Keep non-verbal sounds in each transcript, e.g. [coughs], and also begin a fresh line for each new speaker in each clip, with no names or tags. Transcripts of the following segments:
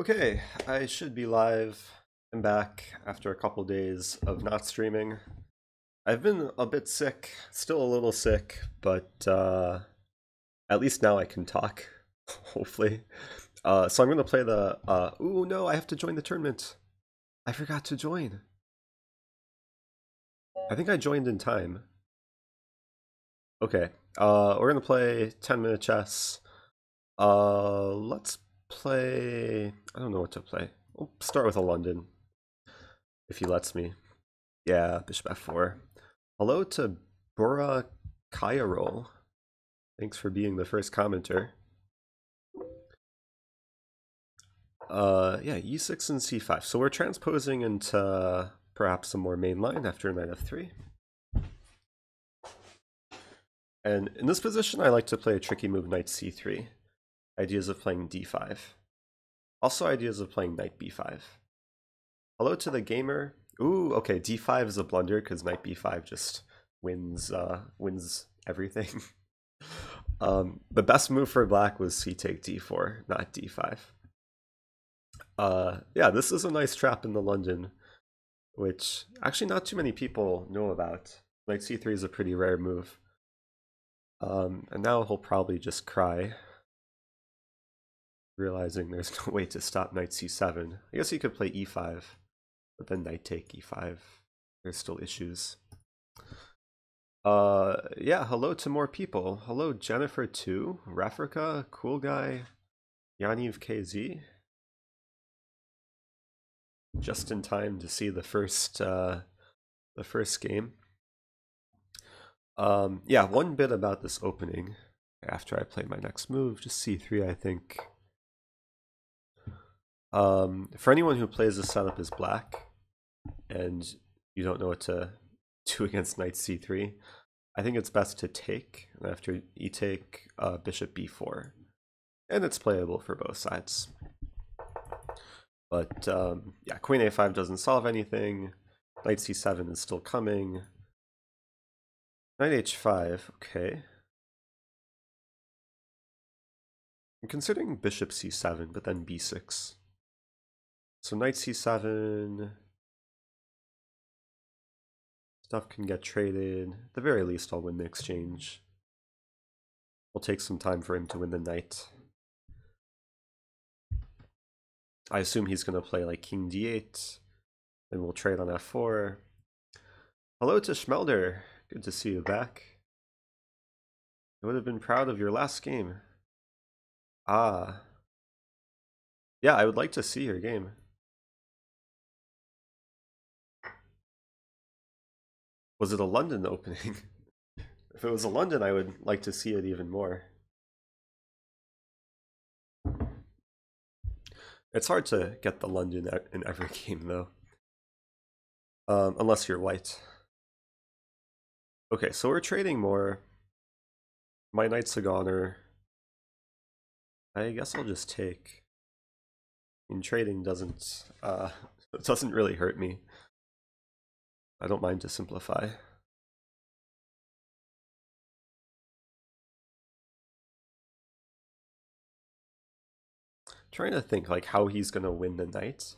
Okay, I should be live. I'm back after a couple days of not streaming. I've been a bit sick, still a little sick, but uh, at least now I can talk, [laughs] hopefully. Uh, so I'm going to play the... Uh, ooh, no, I have to join the tournament. I forgot to join. I think I joined in time. Okay, uh, we're going to play 10 minute chess. Uh, let's play... I don't know what to play. We'll start with a London, if he lets me. Yeah, bishop f4. Hello to Bora Kayarol. Thanks for being the first commenter. Uh, yeah, e6 and c5. So we're transposing into perhaps a more main line after knight f3. And in this position, I like to play a tricky move knight c3 ideas of playing d5. Also ideas of playing knight b5. Hello to the gamer. Ooh, okay, d5 is a blunder because knight b5 just wins uh, wins everything. [laughs] um, the best move for black was c take d4, not d5. Uh, yeah, this is a nice trap in the London, which actually not too many people know about. Knight c3 is a pretty rare move. Um, and now he'll probably just cry realizing there's [laughs] no way to stop knight c7. I guess he could play e5, but then knight take e5. There's still issues. Uh, yeah, hello to more people. Hello, Jennifer 2, Rafrica, Cool Guy, Yaniv KZ. Just in time to see the first, uh, the first game. Um, yeah, one bit about this opening after I play my next move, just c3, I think. Um, for anyone who plays this setup as black and you don't know what to [laughs] do against knight c3, I think it's best to take, after you take uh, bishop b4. And it's playable for both sides. But um, yeah, queen a5 doesn't solve anything. Knight c7 is still coming. Knight h5, okay. I'm considering bishop c7, but then b6. So knight c7. Stuff can get traded. At the very least, I'll win the exchange. It'll take some time for him to win the knight. I assume he's going to play like king d8. Then we'll trade on f4. Hello to Schmelder. Good to see you back. I would have been proud of your last game. Ah. Yeah, I would like to see your game. Was it a London [laughs] opening? if it was a London, I would like to see it even more. It's hard to get the London in every [laughs] game, though. Um, unless you're white. Okay, so we're trading more. My knight's a goner. I guess I'll just take. In trading doesn't uh, [laughs] doesn't really hurt me. I don't mind to simplify. Trying to think like how he's gonna win the knight.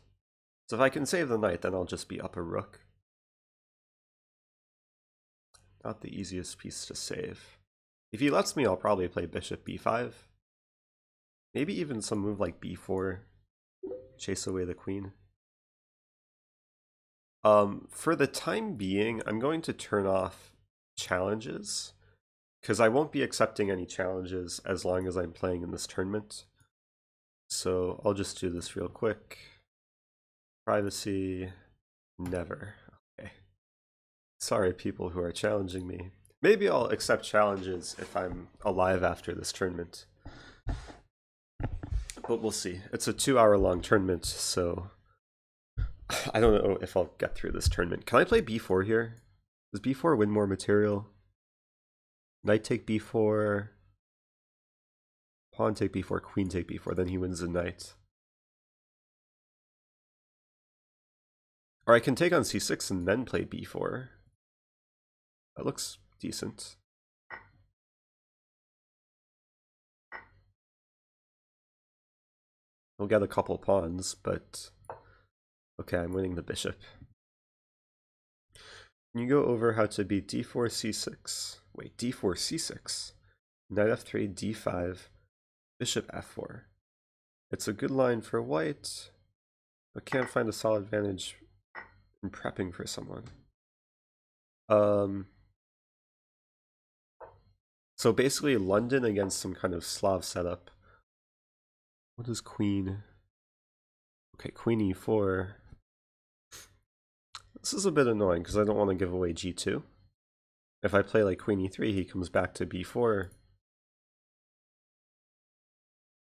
So if I can save the knight, then I'll just be up a rook. Not the easiest piece to save. If he lets me, I'll probably play bishop b5. Maybe even some move like b4. Chase away the queen. Um, for the time being, I'm going to turn off challenges because I won't be accepting any challenges as long as I'm playing in this tournament. So I'll just do this real quick. Privacy, never. Okay. Sorry, people who are challenging me. Maybe I'll accept challenges if I'm alive after this tournament. But we'll see. It's a two hour long tournament, so I don't know if I'll get through this tournament. Can I play b4 here? Does b4 win more material? Knight take b4. Pawn take b4, queen take b4, then he wins the knight. Or I can take on c6 and then play b4. That looks decent. We'll get a couple pawns, but okay, I'm winning the bishop. Can you go over how to beat d4, c6? Wait, d4, c6, knight f3, d5, bishop f4. It's a good line for white, but can't find a solid advantage in prepping for someone. Um, so basically London against some kind of Slav setup. What is queen? Okay, queen e4. This is a bit annoying because I don't want to give away g2. If I play like queen e3, he comes back to b4.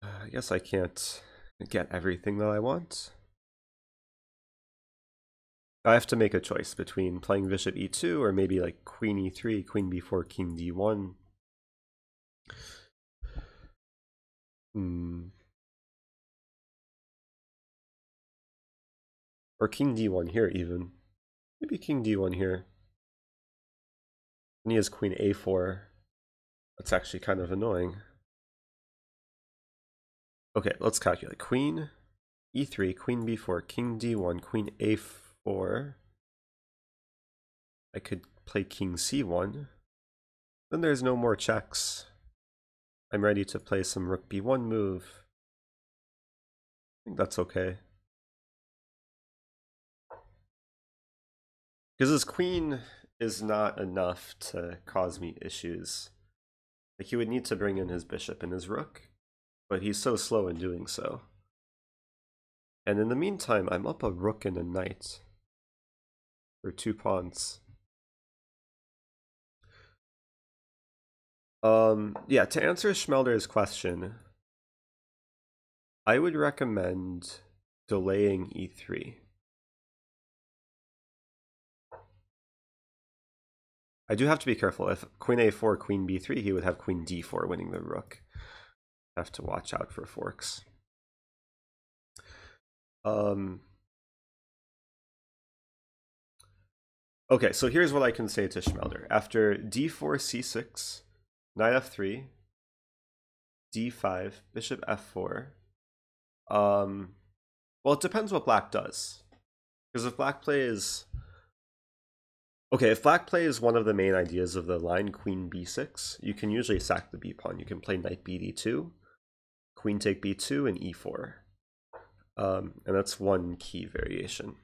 Uh, I guess I can't get everything that I want. I have to make a choice between playing bishop e2 or maybe like queen e3, queen b4, king d1. Hmm. Or king d1 here even. Maybe king d1 here. And he has queen a4. That's actually kind of annoying. Okay, let's calculate. Queen e3, queen b4, king d1, queen a4. I could play king c1. Then there's no more checks. I'm ready to play some rook b1 move. I think that's okay. Because his queen is not enough to cause me issues. Like he would need to bring in his bishop and his rook, but he's so slow in doing so. And in the meantime, I'm up a rook and a knight. For two pawns. Um, yeah, to answer Schmelder's question, I would recommend delaying e3. I do have to be careful. If queen a4, queen b3, he would have queen d4 winning the rook. Have to watch out for forks. Um, okay, so here's what I can say to Schmelder. After d4, c6, knight f3, d5, bishop f4. Um, well, it depends what black does. Because if black plays Okay, if black plays one of the main ideas of the line, queen b6, you can usually sack the b pawn. You can play knight bd2, queen take b2, and e4. Um, and that's one key variation.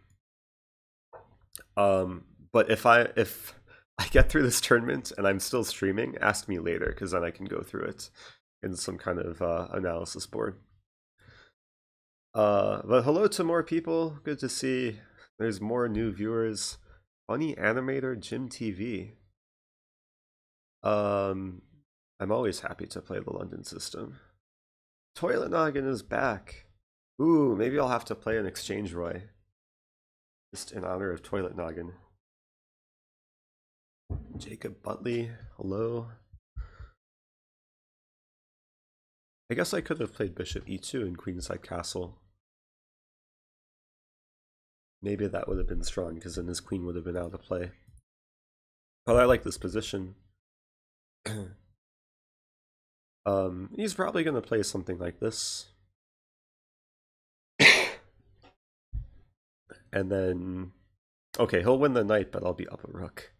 Um, but if I if [laughs] I get through this tournament and I'm still streaming, ask me later because then I can go through it in some kind of uh, analysis board. Uh, but hello to more people. Good to see. There's more new viewers. Funny animator Jim TV. Um, I'm always happy to play the London system. Toilet Noggin is back. Ooh, maybe I'll have to play an Exchange Ruy. Just in honor of Toilet Noggin. Jacob Butley, hello. I guess I could have played Bishop e2 in Queenside Castle. Maybe that would have been strong because then his queen would have been out of play. But I like this position. [clears throat] um, he's probably going to play something like this. [coughs] and then... Okay, he'll win the knight, but I'll be up a rook.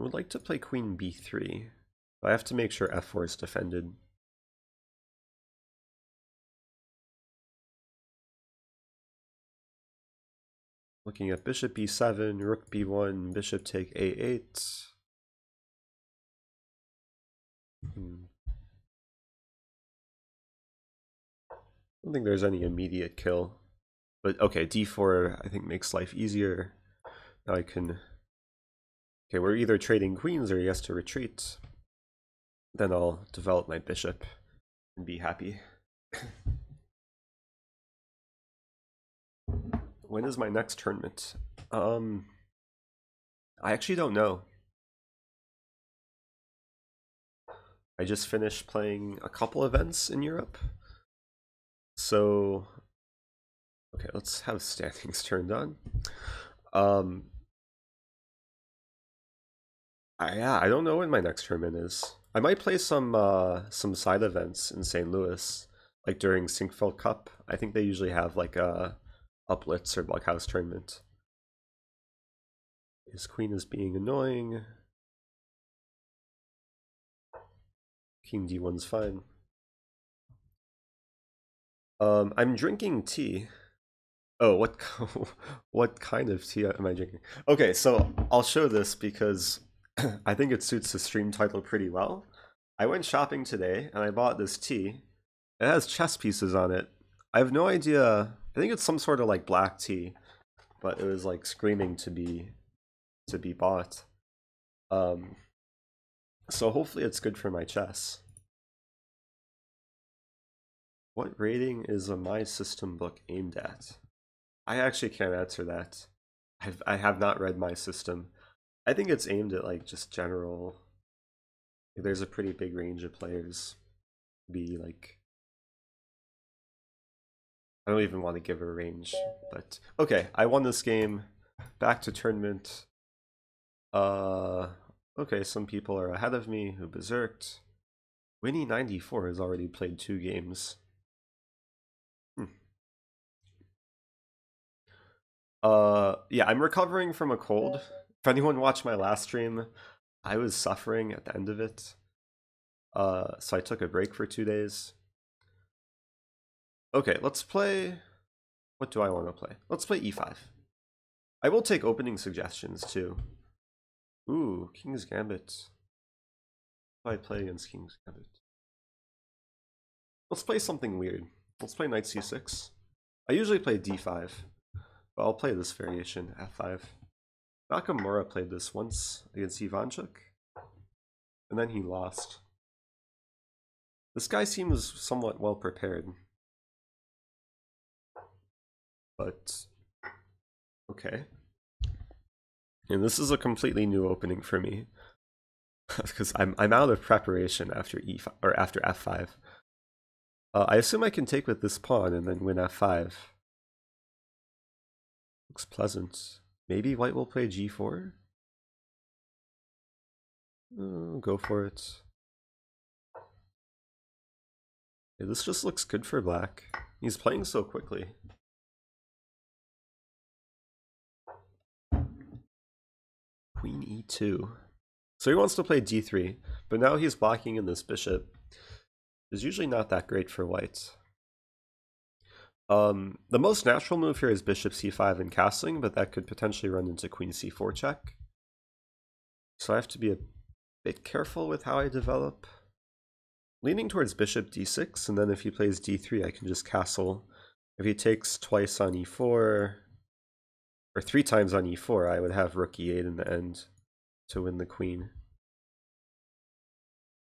I would like to play queen b3. I have to make sure f4 is defended. Looking at bishop b7, rook b1, bishop take a8. Hmm. I don't think there's any immediate kill. But okay, d4 I think makes life easier. Now I can... Okay, we're either trading queens or he has to retreat. Then I'll develop my bishop and be happy. [laughs] when is my next tournament? Um, I actually don't know. I just finished playing a couple events in Europe. So, okay, let's have standings [laughs] turned on. Um, I, yeah, I don't know when my next tournament is. I might play some uh, some side events in St. Louis, like during Sinquefield Cup. I think they usually have like a uplits or blockhouse tournament. His queen is being annoying. King d1's fine. Um, I'm drinking tea. Oh, what [laughs] what kind of tea am I drinking? Okay, so I'll show this because [clears throat] I think it suits the stream title pretty well. I went shopping today and I bought this tea. It has chess pieces on it. I have no idea. I think it's some sort of like black tea, but it was like screaming to be to be bought. Um, so hopefully it's good for my chess. What rating is a My System book aimed at? I actually can't answer that. I've, I have not read My System. I think it's aimed at like just general. There's a pretty big range of players. Be like. I don't even want to give a range, but okay. I won this game. Back to tournament. Uh, okay. Some people are ahead of me who berserked. Winnie ninety four has already played two games. Uh, yeah, I'm recovering from a cold. If anyone watched my last stream, I was suffering at the end of it. Uh, so I took a break for two days. Okay, let's play. What do I want to play? Let's play e5. I will take opening suggestions too. Ooh, King's Gambit. Do I play against King's Gambit? Let's play something weird. Let's play Knight c6. I usually play d5. But I'll play this variation, f5. Nakamura played this once against Ivanchuk, and then he lost. This guy seems somewhat well prepared. But, okay. And this is a completely new opening for me. [laughs] Because I'm, I'm out of preparation after e5, or after f5. Uh, I assume I can take with this pawn and then win f5. Looks pleasant. Maybe white will play g4? Uh, go for it. Yeah, this just looks good for black. He's playing so quickly. Queen e2. So he wants to play d3, but now he's blocking in this bishop. Is usually not that great for white. Um, the most natural move here is bishop c5 and castling, but that could potentially run into queen c4 check. So I have to be a bit careful with how I develop. Leaning towards bishop d6, and then if he plays d3, I can just castle. If he takes twice on e4, or three times on e4, I would have rook e8 in the end to win the queen.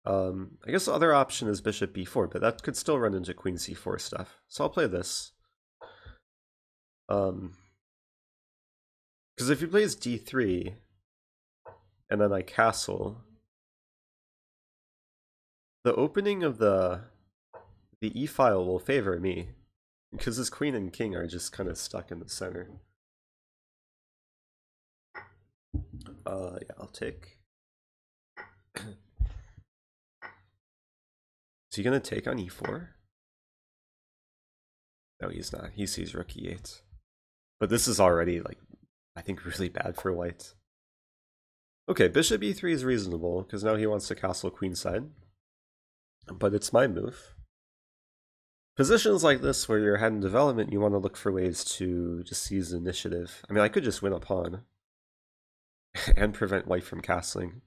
Um, I guess the other option is bishop b4, but that could still run into queen c4 stuff. So I'll play this. Um, because if he plays d3, and then I castle, the opening of the the e file will favor me, because his queen and king are just kind of stuck in the center. Uh, yeah, I'll take. [clears throat] Is he to take on e4? No, he's not. He sees rook e8. But this is already, like, I think [laughs] really bad for white. Okay, bishop e3 is reasonable, because now he wants to castle queenside. But it's my move. Positions like this, where you're ahead in development, you want to look for ways to just seize initiative. I mean, I could just win a pawn. [laughs] and prevent white from castling.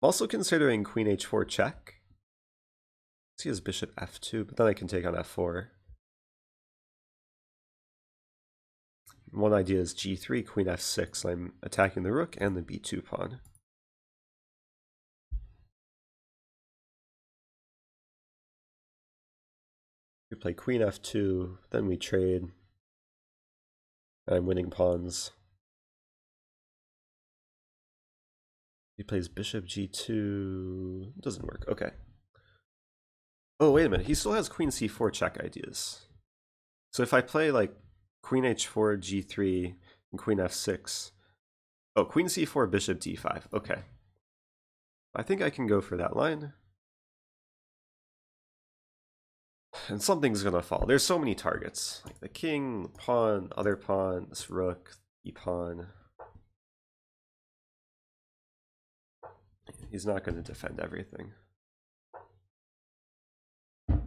I'm also considering queen h4 check. See his bishop f2, but then I can take on f4. One idea is g3, queen f6. I'm attacking the rook and the b2 pawn. We play queen f2, then we trade. I'm winning pawns. He plays bishop g2. Doesn't work. Okay. Oh, wait a minute. He still has queen c4 check ideas. So if I play like queen h4, g3, and queen f6. Oh, queen c4, bishop d5. Okay. I think I can go for that line. And something's gonna fall. There's so many targets. Like the king, pawn, other pawn, this rook, e pawn. He's not gonna defend everything.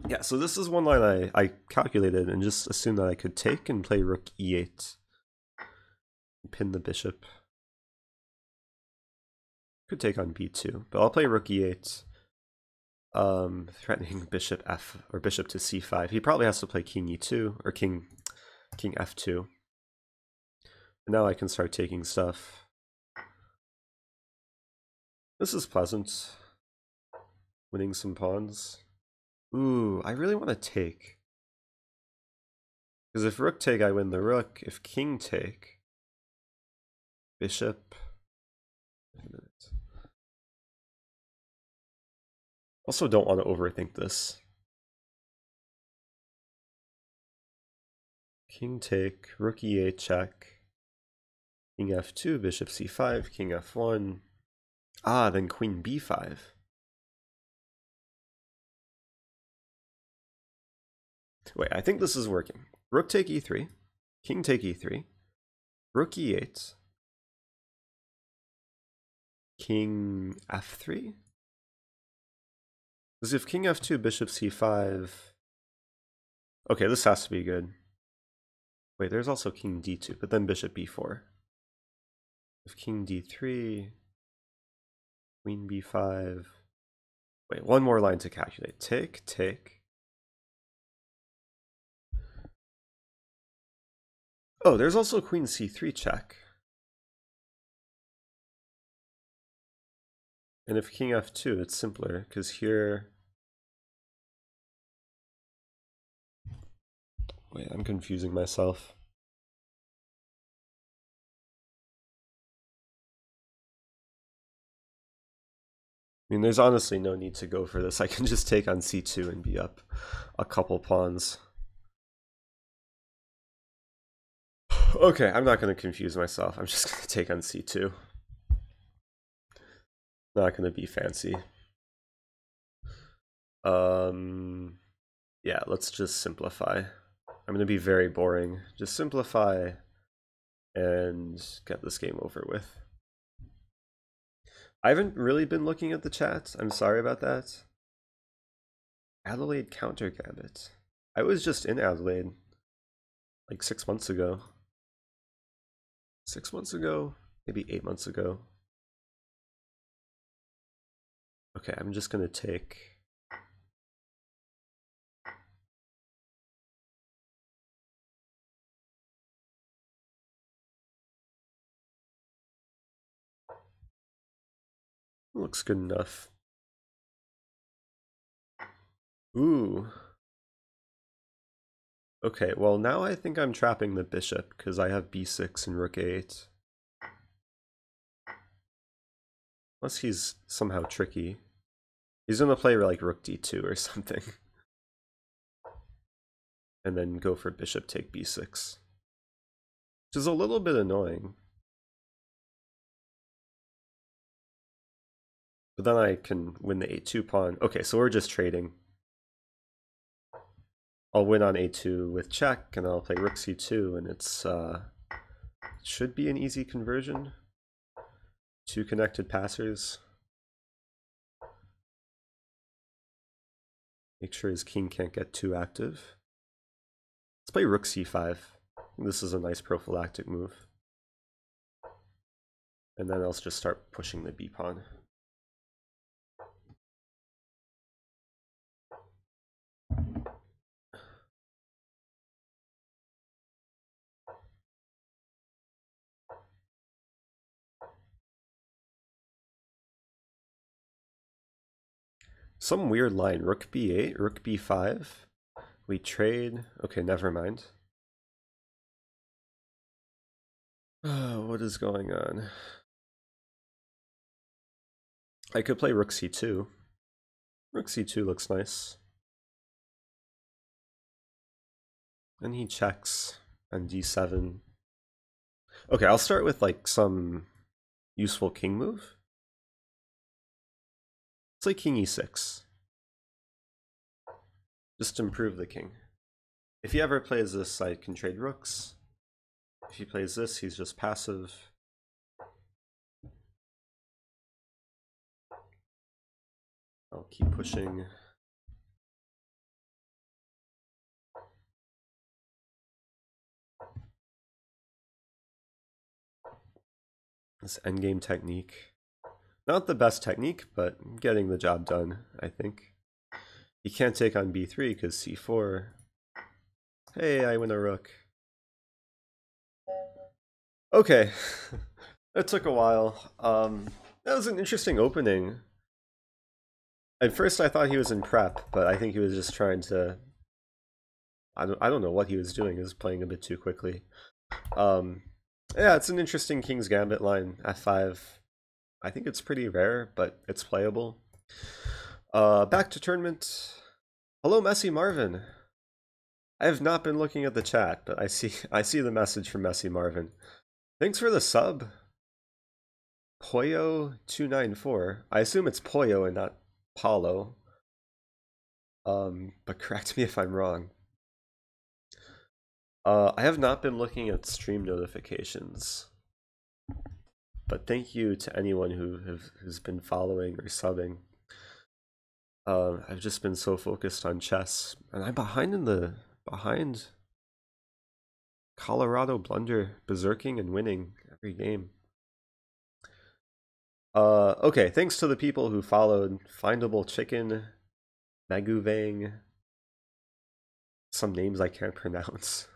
Yeah, so this is one line I, I calculated and just assumed that I could take and play rook e8. Pin the bishop. Could take on b2, but I'll play rook e8. Um, threatening [laughs] bishop f or bishop to c5. He probably has to play king e2 or king king f2. And now I can start taking stuff. This is pleasant. Winning some pawns. Ooh, I really want to take. Because if rook take, I win the rook. If king take, bishop. Also, don't want to overthink this. King take, rook e8 check, king f2, bishop c5, king f1. Ah, then queen b5. Wait, I think this is working. Rook take e3, king take e3, rook e8, king f3. Because if king f2, bishop c5... Okay, this has to be good. Wait, there's also king d2, but then bishop b4. If king d3, queen b5... Wait, one more line to calculate. Tick, tick. Oh, there's also queen c3 check. And if king f2, it's simpler, because here... Wait, I'm confusing myself. I mean, there's honestly no need to go for this. I can just take on c2 and be up a couple pawns. Okay, I'm not going to confuse myself. I'm just [laughs] going to take on c2. Not going to be fancy. Um, yeah, let's just simplify. I'm going to be very boring. Just simplify and get this game over with. I haven't really been looking at the chat. I'm sorry about that. Adelaide counter gambit. I was just in Adelaide like six months ago six months ago, maybe eight months ago. Okay, I'm just to take Looks good enough. Ooh. Okay, well now I think I'm trapping the bishop because I have b6 and rook a8. Unless he's somehow tricky. He's gonna play like rook d2 or [laughs] something. and then go for bishop take b6. Which is a little bit annoying. But then I can win the a2 pawn. Okay, so we're just trading. I'll win on a2 with check, and I'll play rook c2, and it's uh, should be an easy conversion. Two connected passers. Make sure his king can't get too active. Let's play rook c5. This is a nice prophylactic move. And then I'll just start pushing the b pawn. Some weird line. Rook b8, rook b5. We trade. Okay, never mind. Uh, [sighs] what is going on? I could play rook c2. Rook c2 looks nice. And he checks on d7. Okay, I'll start with like some useful king move. Let's king e6. Just improve the king. If he ever plays this, I can trade rooks. If he plays this, he's just passive. I'll keep pushing. This endgame technique. Not the best technique, but getting the job done, I think. He can't take on b3 because c4. Hey, I win a rook. Okay, [laughs] that took a while. Um, that was an interesting opening. At first I thought he was in prep, but I think he was just trying to... I don't, I don't know what he was doing, he was playing a bit too quickly. Um, yeah, it's an interesting King's Gambit line, f5. I think it's pretty rare, but it's playable. Uh, back to tournament. Hello, Messy Marvin. I have not been looking at the chat, but I see [laughs] I see the message from Messy Marvin. Thanks for the sub. Poyo294. I assume it's Poyo and not Paulo. Um, but [laughs] correct me if I'm wrong. Uh, I have not been looking at stream notifications, but thank you to anyone who have, who's been following or subbing. Uh, I've just been so focused on chess, and I'm behind in the behind. Colorado blunder, berserking and winning every game. Uh, okay, thanks to the people who followed Findable Chicken, Maguvang, some names I can't [laughs] pronounce.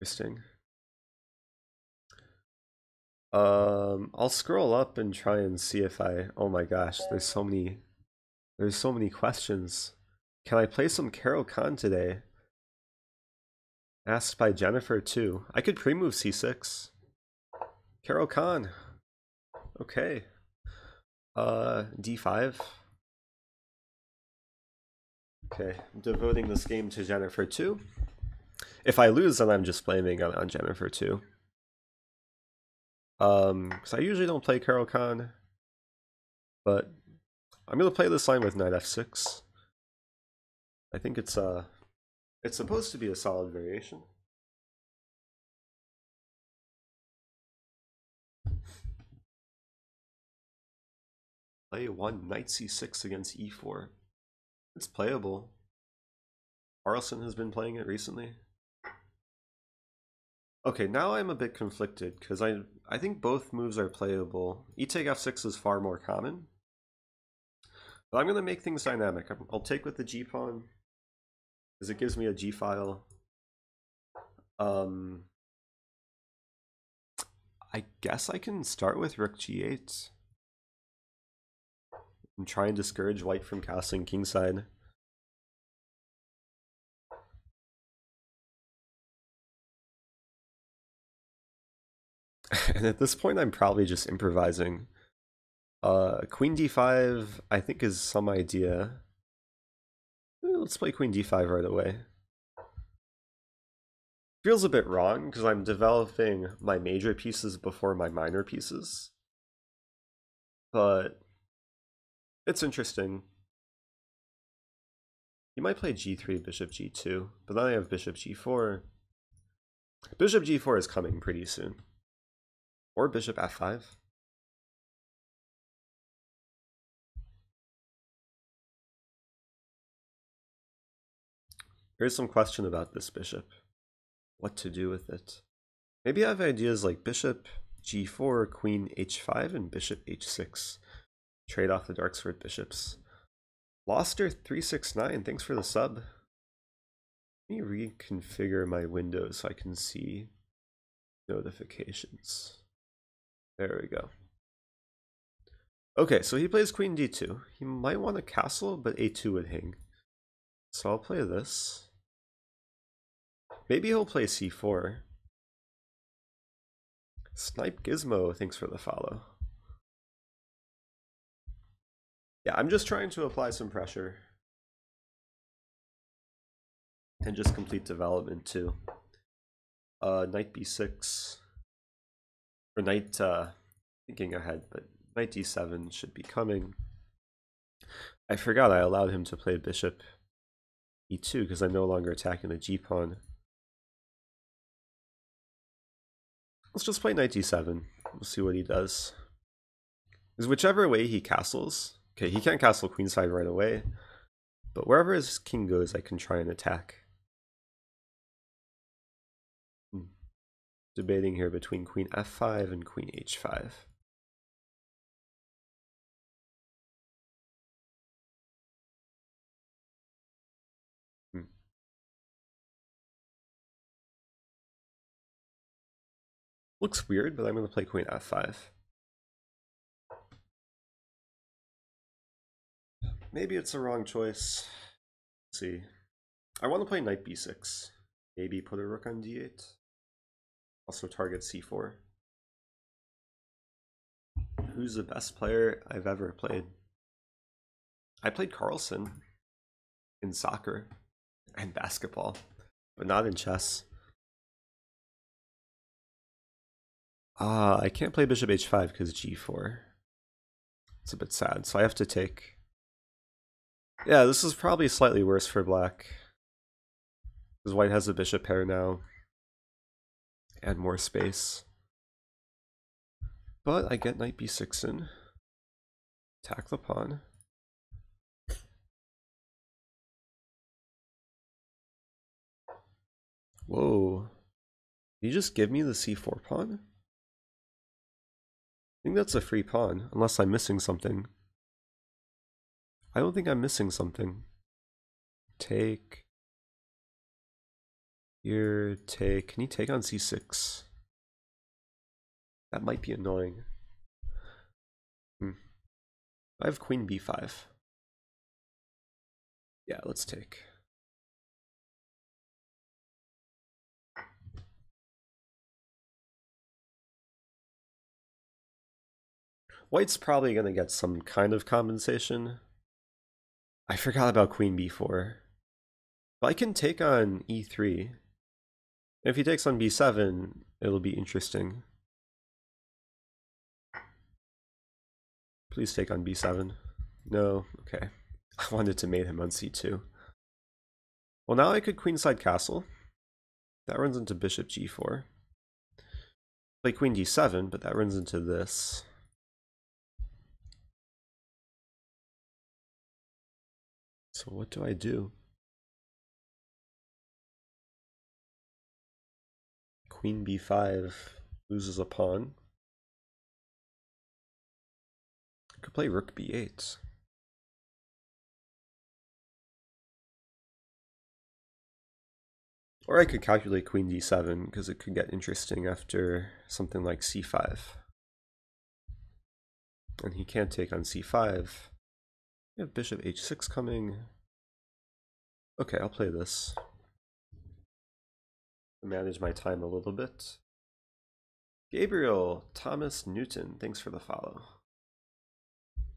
Interesting. Um, I'll scroll up and try and see if I. Oh my gosh, there's so many. There's so many questions. Can I play some Caro-Kann today? Asked by Jennifer too. I could pre-move c6. Caro-Kann. Okay. Uh, d5. Okay, I'm devoting this game to Jennifer too. If I lose, then I'm just blaming on, on Jennifer too. Um, because I usually don't play Caro-Kann, but I'm gonna play this line with knight f6. I think it's uh, it's supposed to be a solid variation. Play one knight c6 against e4. It's playable. Carlsen has been playing it recently. Okay, now I'm a bit conflicted because I I think both moves are playable. E take f6 is far more common. But I'm going to make things dynamic. I'll take with the g pawn because it gives me a g file. Um, I guess I can start with rook g8 and try and discourage white from castling kingside. [laughs] and at this point I'm probably just improvising. Uh, queen d5 I think is some idea. Eh, let's play queen d5 right away. Feels a bit wrong because I'm developing my major pieces before my minor pieces. But it's interesting. You might play g3, bishop g2, but then I have bishop g4. Bishop g4 is coming pretty soon. Or bishop f5. Here's some question about this bishop. What to do with it. Maybe I have ideas like bishop g4, queen h5, and bishop h6. Trade off the dark squared bishops. Loster369, thanks for the sub. Let me reconfigure my window so I can see notifications. There we go. Okay, so he plays queen d2. He might want a castle, but a2 would hang. So I'll play this. Maybe he'll play c4. Snipe Gizmo, thanks for the follow. Yeah, I'm just trying to apply some pressure. And just complete development too. Uh, knight b6 or knight, uh, thinking ahead, but knight d7 should be coming. I forgot I allowed him to play bishop e2 because I'm no longer attacking the g-pawn. Let's just play knight d7. We'll see what he does. Because whichever way he castles, okay, he can't castle queenside right away, but wherever his king goes, I can try and attack. Debating here between queen f5 and queen h5. Hmm. Looks weird, but I'm going to play queen f5. Maybe it's a wrong choice. Let's see. I want to play knight b6. Maybe put a rook on d8. Also target c4. Who's the best player I've ever played? I played Carlsen in soccer and basketball, but not in chess. Ah, uh, I can't play bishop h5 because g4. It's a bit sad, so I have to take... Yeah, this is probably slightly worse for black. Because white has a bishop pair now. And more space. But I get knight b6 in. Attack the pawn. Whoa. You just give me the c4 pawn? I think that's a free pawn, unless I'm missing something. I don't think I'm missing something. Take. Here, take. Can he take on c6? That might be annoying. Hmm. I have queen b5. Yeah, let's take. White's probably going to get some kind of compensation. I forgot about queen b4. But I can take on e3. If he takes on b7, it'll be interesting. Please take on b7. No? Okay. [laughs] I wanted to mate him on c2. Well, now I could queenside castle. That runs into bishop g4. Play queen d7, but that runs into this. So what do I do? Queen b5 loses a pawn. I could play rook b8. Or I could calculate queen d7 because it could get interesting after something like c5. And he can't take on c5. We have bishop h6 coming. Okay, I'll play this. Manage my time a little bit. Gabriel Thomas Newton, thanks for the follow.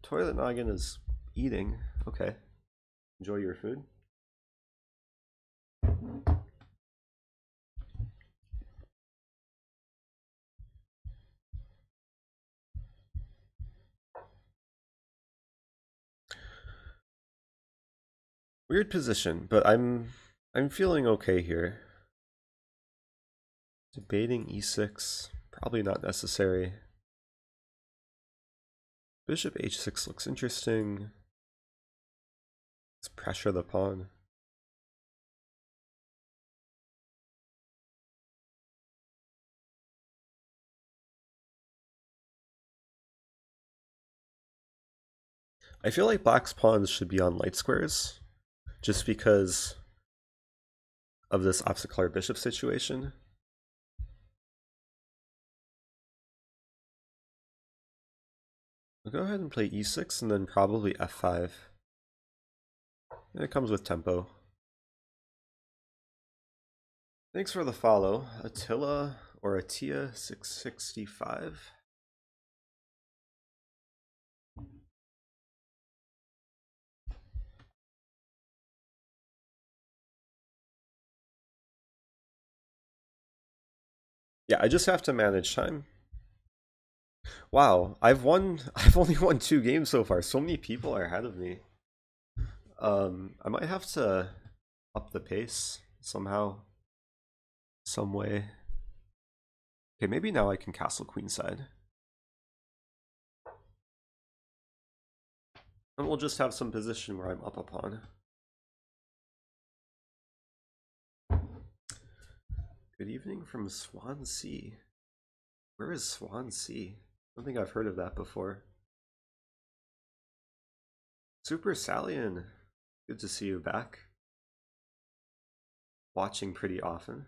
Toilet Noggin is eating. Okay. Enjoy your food. Weird position, but I'm I'm feeling okay here. Debating e6, probably not necessary. Bishop h6 looks interesting. Let's pressure the pawn. I feel like black's pawns should be on light squares just because of this color bishop situation. I'll go ahead and play e6 and then probably f5. And it comes with tempo. Thanks for the follow, Attila or Atia665. Yeah, I just have to manage time. Wow, I've won. [laughs] I've only won two games so far. So many people are ahead of me. Um, I might have to up the pace somehow, some way. Okay, maybe now I can castle queenside. And we'll just have some position where I'm up upon. Good evening from Swansea. Where is Swansea? I don't think I've heard of that before. Super Salian, good to see you back. Watching pretty often.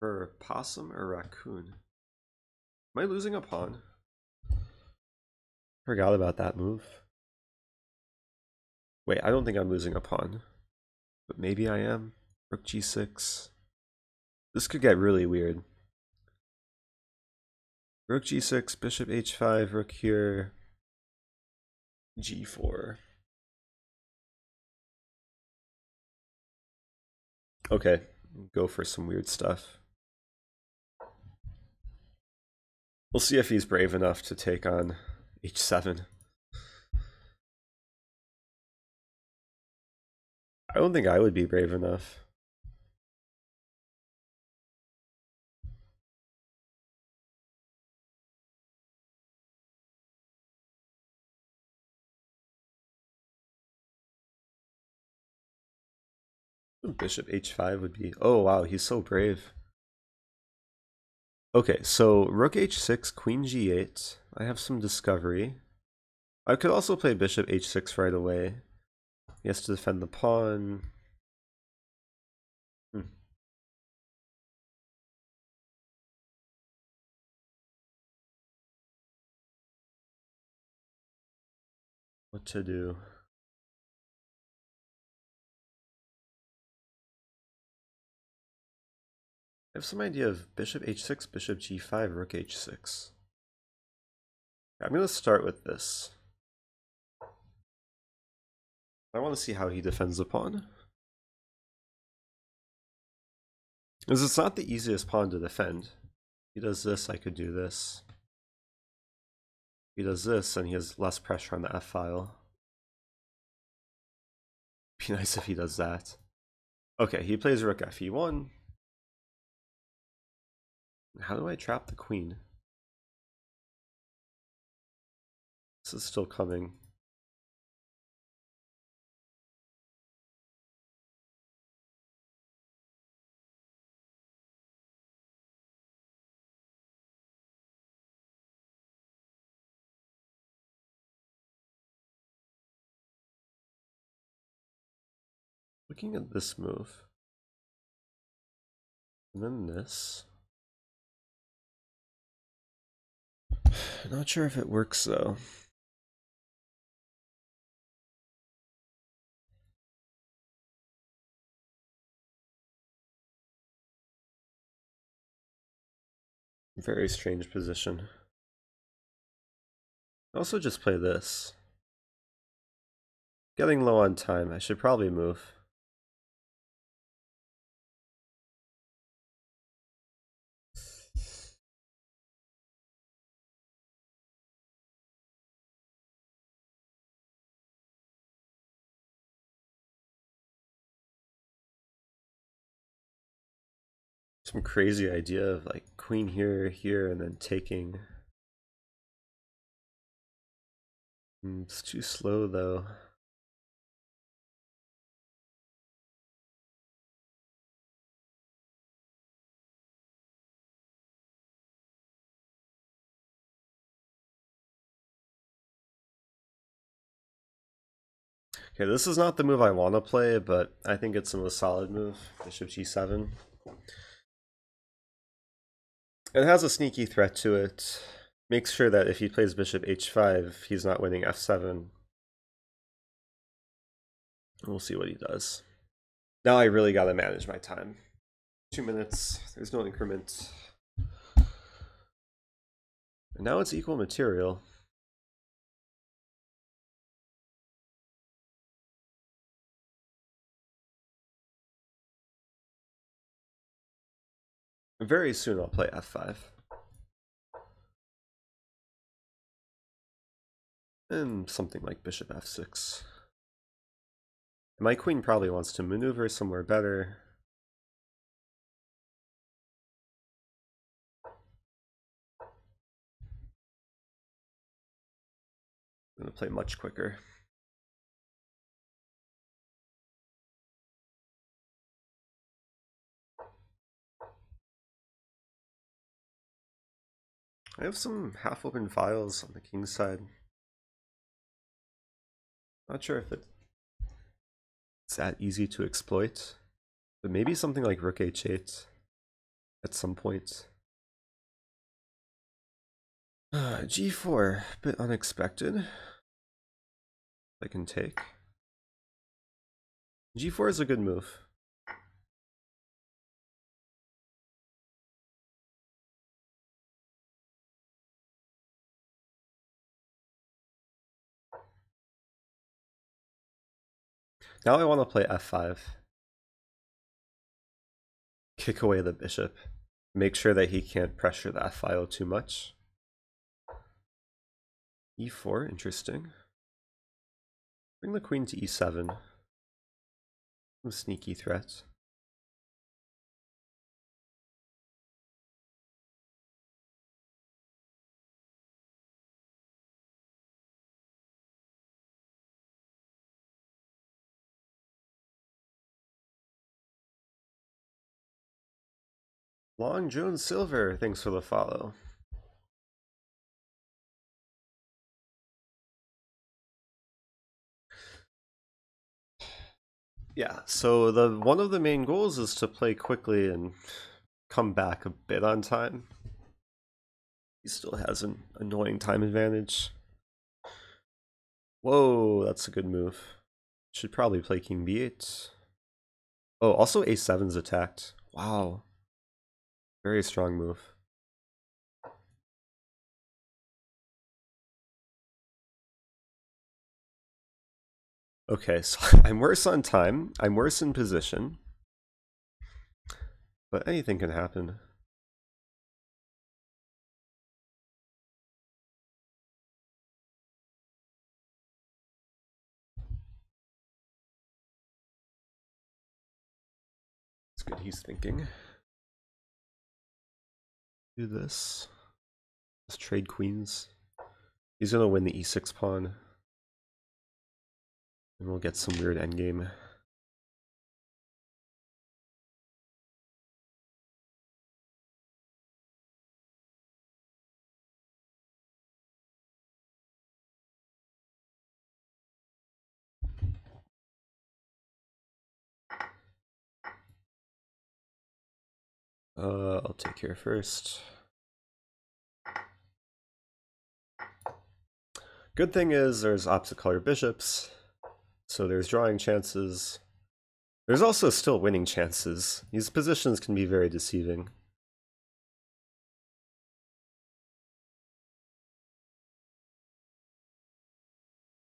For possum or raccoon? Am I losing a pawn? Forgot about that move. Wait, I don't think I'm losing a pawn. But maybe I am. Rook g6. This could get really weird. Rook g6, bishop h5, rook here, g4. Okay, go for some weird stuff. We'll see if he's brave enough to take on h7. I don't think I would be brave enough. Bishop h5 would be... Oh, wow, he's so brave. Okay, so rook h6, queen g8. I have some discovery. I could also play bishop h6 right away. He has to defend the pawn. Hmm. What to do? Have some idea of bishop h6, bishop g5, rook h6. I'm going to start with this. I want to see how he defends the pawn. Because it's not the easiest pawn to defend. He does this, I could do this. He does this, and he has less pressure on the f-file. Be [laughs] nice if he does that. Okay, he plays rook fe1. How do I trap the queen? This is still coming. Looking at this move, and then this. Not sure if it works though. Very strange position. Also just play this. Getting low on time, I should probably move. Some crazy idea of like queen here, here, and then taking. Mm, it's too slow though. Okay, this is not the move I want to play, but I think it's the most solid move. Bishop g7. It has a sneaky threat to it. Makes sure that if he plays bishop h5, he's not winning f7. We'll see what he does. Now I really gotta manage my time. Two minutes, there's no increment. And now it's equal material. Very soon I'll play f5. And something like bishop f6. My queen probably wants to maneuver somewhere better. I'm going to play much quicker. I have some half-open files on the king's side. Not sure if it's that easy to exploit, but maybe something like rook h8 at some point. Uh, g4, bit unexpected. I can take. g4 is a good move. Now I want to play f5. Kick away the bishop. Make sure that he can't pressure the f-file too much. e4, interesting. Bring the queen to e7. Some sneaky threat. Long June Silver, thanks for the follow. Yeah, so the one of the main goals is to play quickly and come back a bit on time. He still has an annoying time advantage. Whoa, that's a good move. Should probably play king b8. Oh, also a7's attacked. Wow. Very strong move. Okay, so [laughs] I'm worse on time. I'm worse in position. But anything can happen. Good he's thinking do this. Let's trade queens. He's gonna win the e6 pawn. And we'll get some weird endgame. Uh, I'll take here first. Good thing is there's opposite color bishops, so there's drawing chances. There's also still winning chances. These positions can be very deceiving.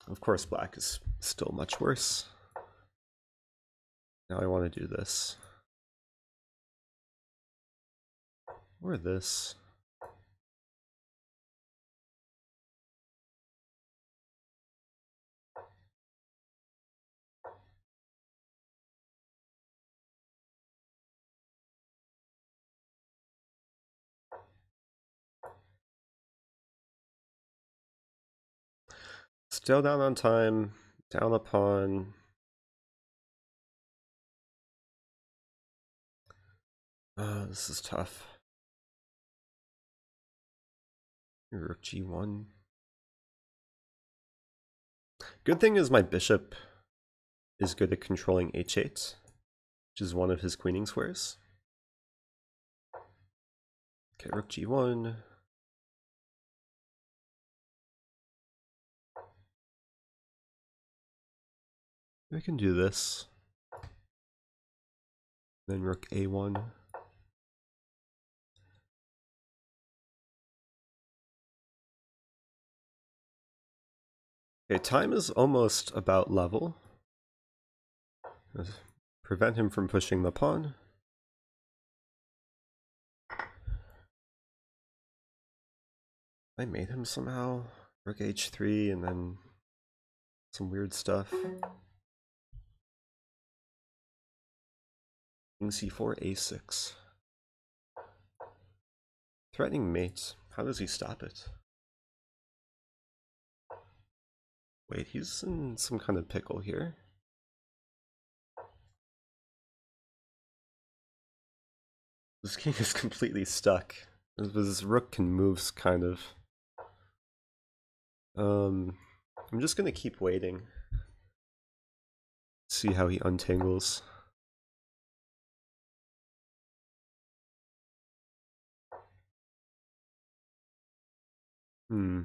Of course, black is still much worse. Now I want to do this. Or this. Still down on time, down upon. Uh, this is tough. Rook g1. Good thing is my bishop is good at controlling h8, which is one of his queening squares. Okay, rook g1. I can do this. Then rook a1. Okay, time is almost about level. Let's prevent him from pushing the pawn. I made him somehow. Rook h3 and then some weird stuff. King c4, a6. Threatening mates. How does he stop it? Wait, he's in some kind of pickle here. This king is [laughs] completely stuck. This rook can move, kind of. Um, I'm just gonna keep waiting. See how he untangles. Hmm.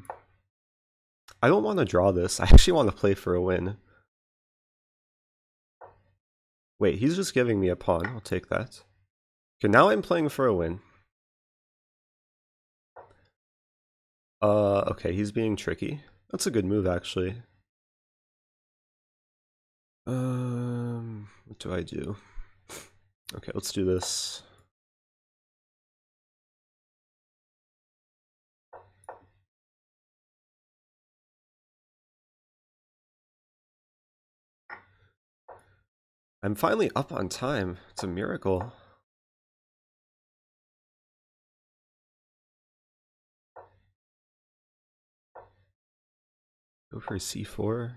I don't want to draw this. [laughs] I actually want to play for a win. Wait, he's just giving me a pawn. I'll take that. Okay, now I'm playing for a win. Uh, okay, he's being tricky. That's a good move, actually. Um, what do I do? [laughs] Okay, let's do this. I'm finally up on time. It's a miracle. Go for a c4.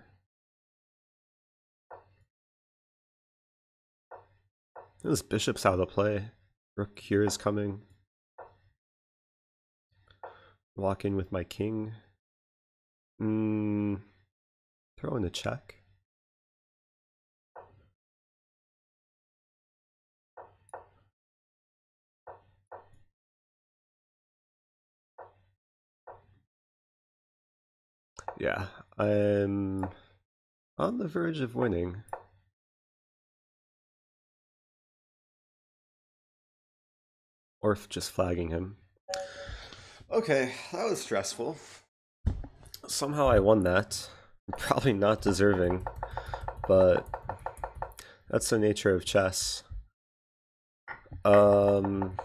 This bishop's out of play. Rook here is coming. Walk in with my king. Mm, throw in a check. Yeah, I'm on the verge of winning. Orth just flagging him. Okay, that was stressful. Somehow I won that. [laughs] Probably not deserving, but that's the nature of chess. Um,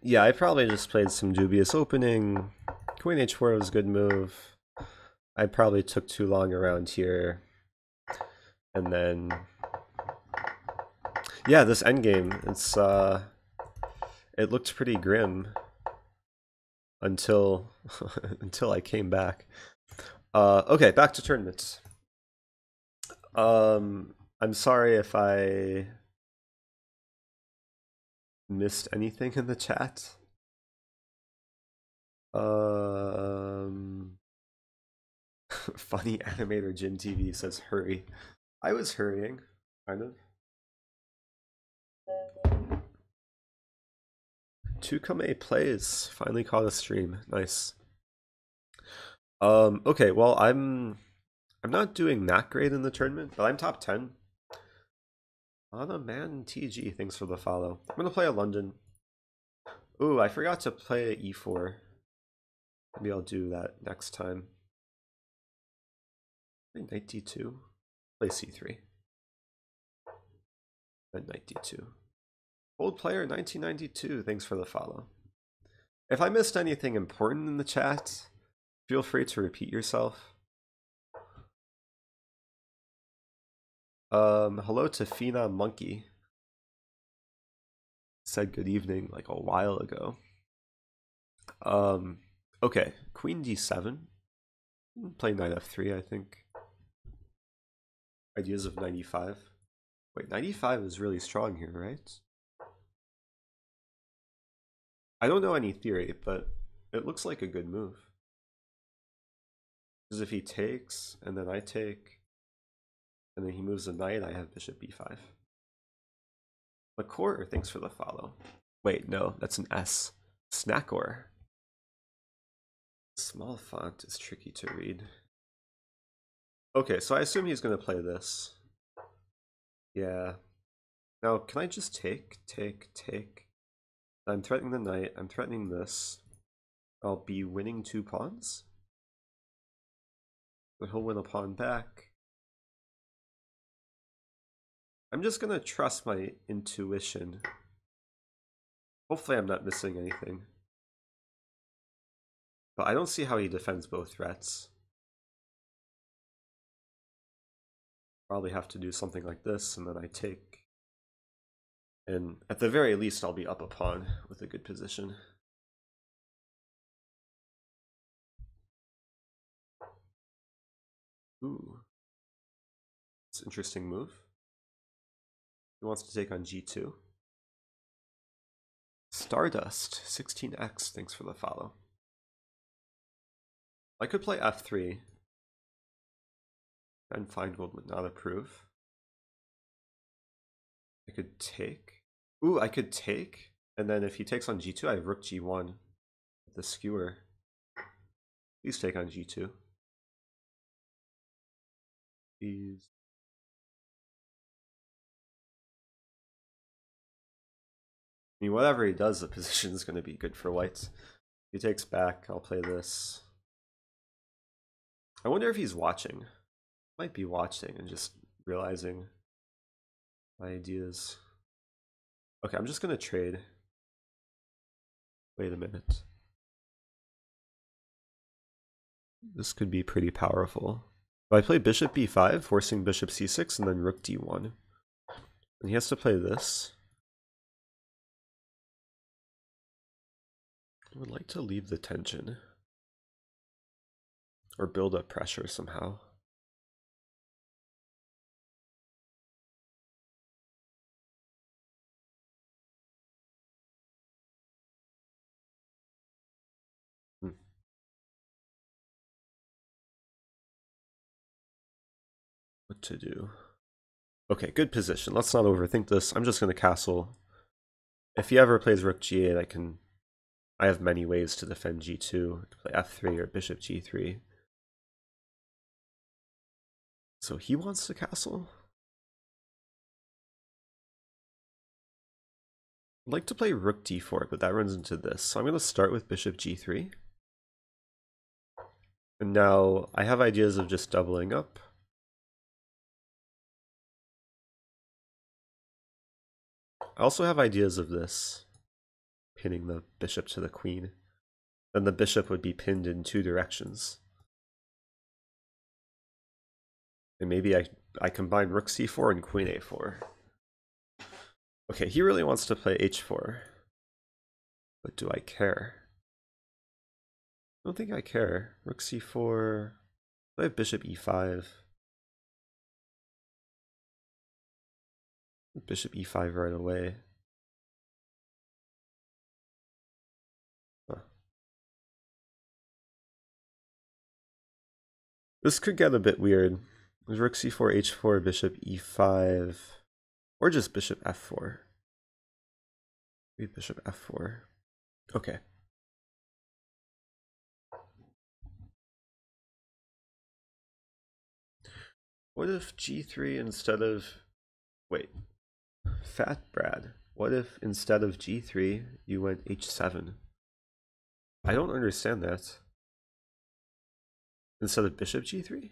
yeah, I probably just played some dubious opening. Queen h4 was a good move. I probably took too long around here. And then Yeah, this endgame, it's uh it looked pretty grim until [laughs] until I came back. Uh okay, back to tournaments. Um I'm sorry if I missed anything in the chat. Um [laughs] Funny animator Jim TV says hurry. I was hurrying, kind of. Tukame plays finally caught a stream. Nice. Um. Okay. Well, I'm. I'm not doing that great in the tournament, but I'm top ten. On a man TG. Thanks for the follow. I'm gonna play a London. Ooh, I forgot to play e4. Maybe I'll do that next time. Knight d2, play c3. Then knight d2. Old player 1992, thanks for the follow. If I missed anything important in the chat, feel free to repeat yourself. Um, hello to Fina Monkey. Said good evening like a while ago. Um, okay, queen d7. Play knight f3, I think. Ideas of knight e5. Wait, knight e5 is really strong here, right? I don't know any theory, but it looks like a good move. Because if he takes, and then I take, and then he moves a knight, I have bishop b5. McCour, thanks for the follow. Wait, no, that's an S. Snackor. Small font is tricky to read. Okay, so I assume he's going to play this. Yeah. Now, can I just take, take, take? I'm threatening the knight. I'm threatening this. I'll be winning two pawns. But he'll win a pawn back. I'm just going to trust my intuition. Hopefully I'm not missing anything. But I don't see how he defends both threats. Probably have to do something like this, and then I take. And at the very least, I'll be up a pawn with a good position. Ooh. It's interesting move. He wants to take on g2. Stardust, 16x, thanks for the follow. I could play f3 and Feingold would not approve. I could take. Ooh, I could take. And then if he takes on g2, I have rook g1 the skewer. Please take on g2. Please. I mean, whatever he does, the [laughs] position is going to be good for whites. If he takes back, I'll play this. I wonder if he's watching. Might be watching and just realizing my ideas. Okay, I'm just going to trade. Wait a minute. This could be pretty powerful. If I play bishop b5, forcing bishop c6, and then rook d1. And he has to play this. I would like to leave the tension. Or build up pressure somehow. To do? Okay, good position. Let's not overthink this. I'm just going to castle. If he ever plays rook g8, I can I have many ways to defend g2, to play f3 or bishop g3. So he wants to castle? I'd like to play rook d4, but that runs into this. So I'm going to start with bishop g3. And now I have ideas of just doubling up. I also have ideas of this pinning the bishop to the queen. Then the bishop would be pinned in two directions. And maybe I, I combine rook c4 and queen a4. Okay, he really wants to play h4. But do I care? I don't think I care. Rook c4. I have bishop e5. Bishop e5 right away. This could get a bit weird. Rook c4, h4, bishop e5, or just bishop f4. Maybe bishop f4. Okay. What if g3 instead of... Wait. Fat Brad. What if instead of g3, you went h7? I don't understand that instead of bishop g3?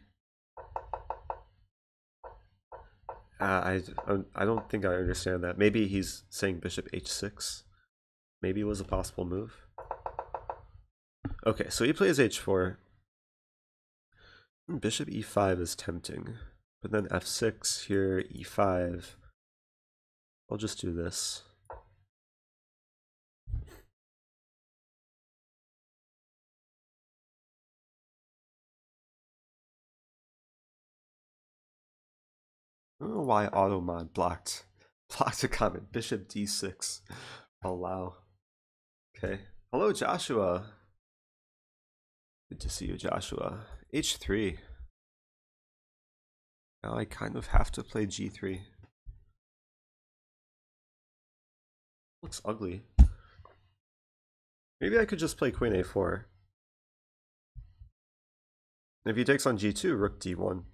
Uh, I, I don't think I understand that. Maybe he's saying bishop h6. Maybe it was a possible move. Okay, so he plays h4. Bishop e5 is tempting. But then f6 here, e5. I'll just do this. I don't know why AutoMod blocked [laughs] blocked a comment. Bishop d6. Allow. Okay. Hello, Joshua. Good to see you, Joshua. h3. Now I kind of have to play g3. Looks ugly. Maybe I could just play queen a4. If he takes on g2, rook d1.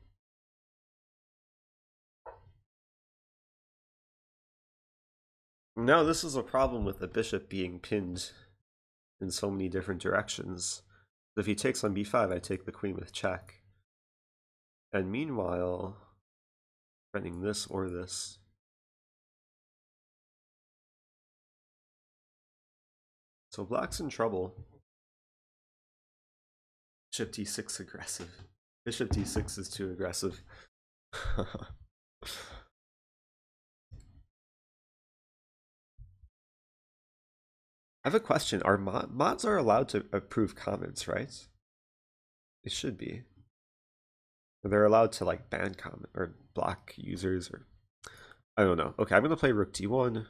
No, this is a problem with the bishop being pinned in so many different directions. If he takes on b5, I take the queen with check. And meanwhile, threatening this or this. So black's in trouble. Bishop d6 aggressive. Bishop d6 is too aggressive. [laughs] I have a question. Are mod mods are allowed to approve comments, right? It should be. They're allowed to like ban comment or block users or I don't know. Okay, I'm gonna play rook d1.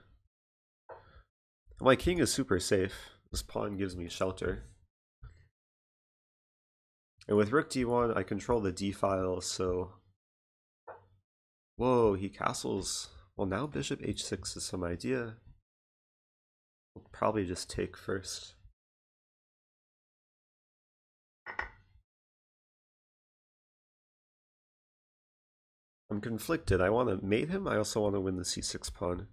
My king is super safe. This pawn gives me shelter. And with rook d1, I control the d file, so... Whoa, he castles. Well, now bishop h6 is some idea. We'll probably just take first. I'm conflicted. I want to mate him. I also want to win the c6 pawn.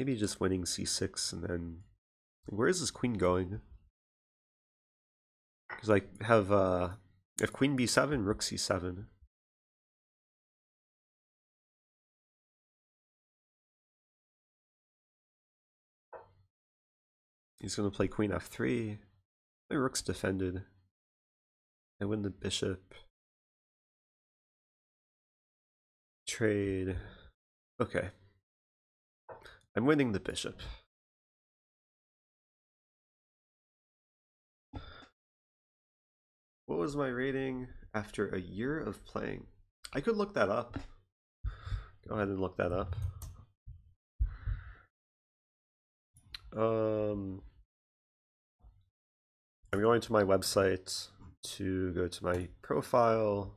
Maybe just winning c6 and then... Where is this queen going? Because I have, uh, if queen b7, rook c7. He's going to play queen f3. My rook's defended. I win the bishop. Trade. Okay. I'm winning the bishop. What was my rating after a year of playing? I could look that up. Go ahead and look that up. Um, I'm going to my website to go to my profile.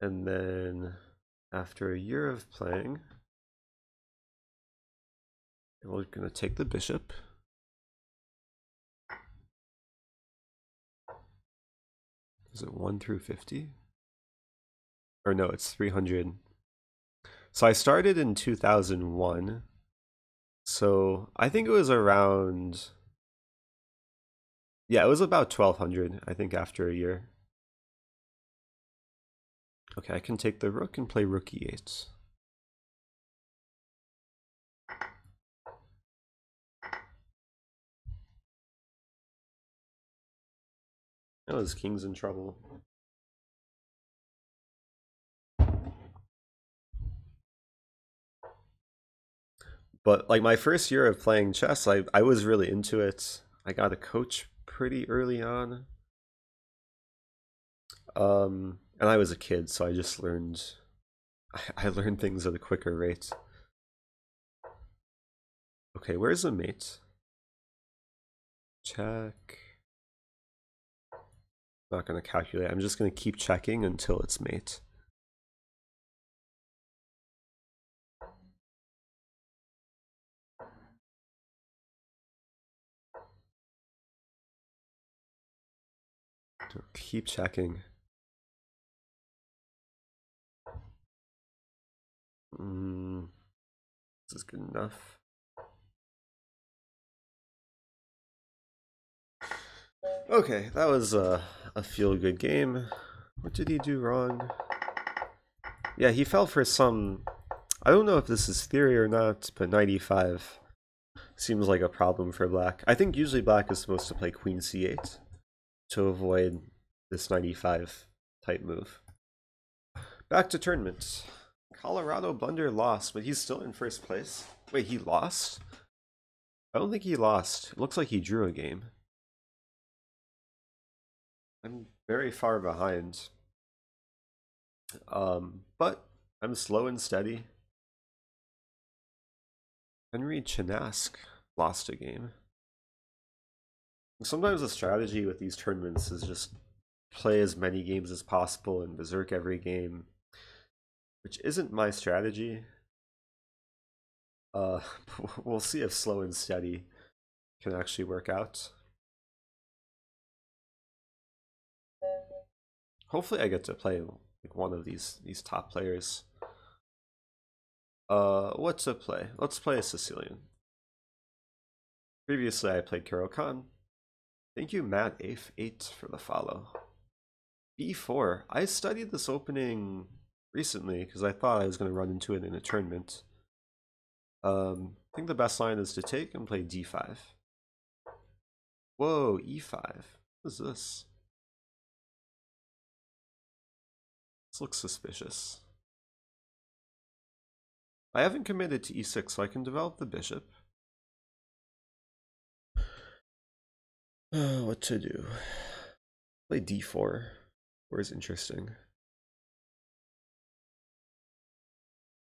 And then after a year of playing, we're going to take the bishop. Is it 1 through 50? Or no, it's 300. So I started in 2001. So I think it was around yeah, it was about 1200, I think, after a year. Okay, I can take the rook and play rook e8. Oh, his king's in trouble. But like my first year of playing chess, I, I was really into it. I got a coach pretty early on. Um, and I was a kid, so I just learned. I, I learned things at a quicker rate. Okay, where's the mate? Check. Not gonna calculate. I'm just gonna keep checking until it's mate. keep checking. Mm, this is good enough. Okay, that was a, a feel-good game. What did he do wrong? Yeah, he fell for some... I don't know if this is theory or not, but knight e5 seems like a problem for black. I think usually black is supposed to play queen c8 to avoid this knight e5 type move. Back to tournament. Colorado Blunder lost, but he's still in first place. Wait, he lost? I don't think he lost. It looks like he drew a game. I'm very far behind. Um, but I'm slow and steady. Henry Chinask lost a game. Sometimes the strategy with these tournaments is just play as many games as possible and berserk every game, which isn't my strategy. Uh, [laughs] we'll see if slow and steady can actually work out. Hopefully, I get to play like one of these these top players. Uh, what to play? Let's play a Sicilian. Previously, I played Caro-Kann Thank you, Matt Eighth for the follow. B4. I studied this opening recently because I thought I was going to run into it in a tournament. Um, I think the best line is to take and play d5. Whoa, e5. What is this? This looks suspicious. I haven't committed to e6, so I can develop the bishop. Uh, what to do? Play d4. Where is interesting?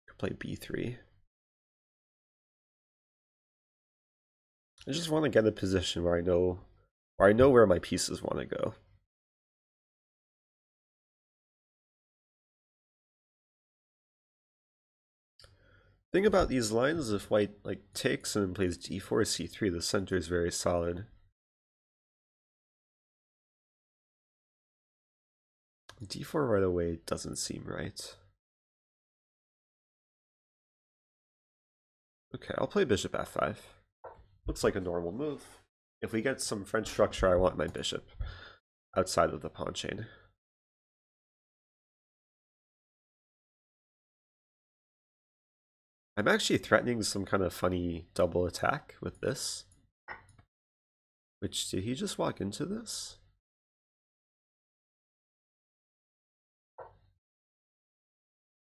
Could play b3. I just want to get a position where I know where I know where my pieces want to go. Thing about these lines, if white like takes and plays d4, c3, the center is very solid. d4 right away doesn't seem right. Okay, I'll play bishop f5. Looks like a normal move. If we get some French structure, I want my bishop outside of the pawn chain. I'm actually threatening some kind of funny double attack with this. Which, did he just walk into this?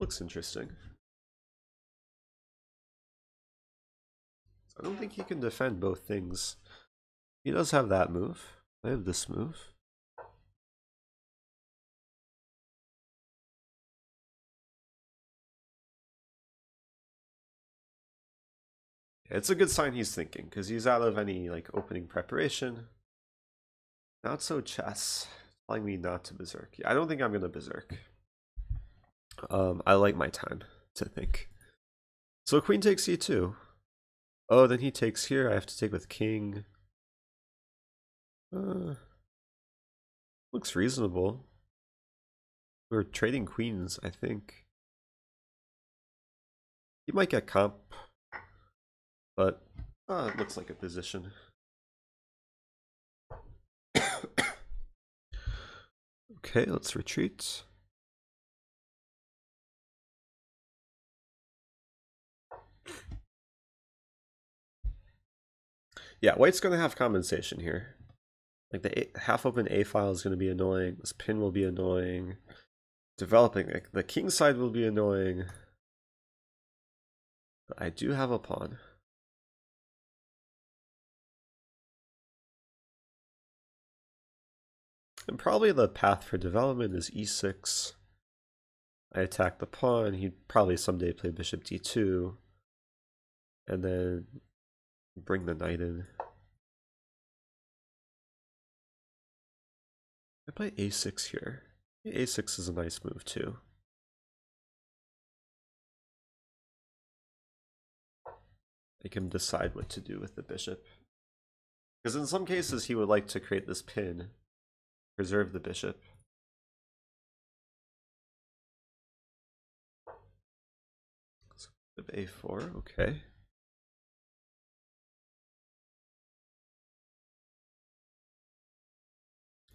Looks interesting. I don't think he can defend both things. He does have that move. I have this move. It's a good sign he's thinking, because he's out of any like opening preparation. Not so chess. Telling me not to berserk. Yeah, I don't think I'm gonna berserk. Um, I like my time to think. So queen takes e2. Oh, then he takes here. I have to take with king. Uh, looks reasonable. We're trading queens, I think. He might get comp, but uh, it looks like a position. okay, let's retreat. Yeah, white's going to have compensation here. Like the half open A file is going to be annoying. This pin will be annoying. Developing the king side will be annoying. But I do have a pawn. And probably the path for development is e6. I attack the pawn. He'd probably someday play bishop d2. And then bring the knight in. I play a6 here. a6 is a nice move too. I can decide what to do with the bishop. Because in some cases he would like to create this pin, preserve the bishop. a4, okay.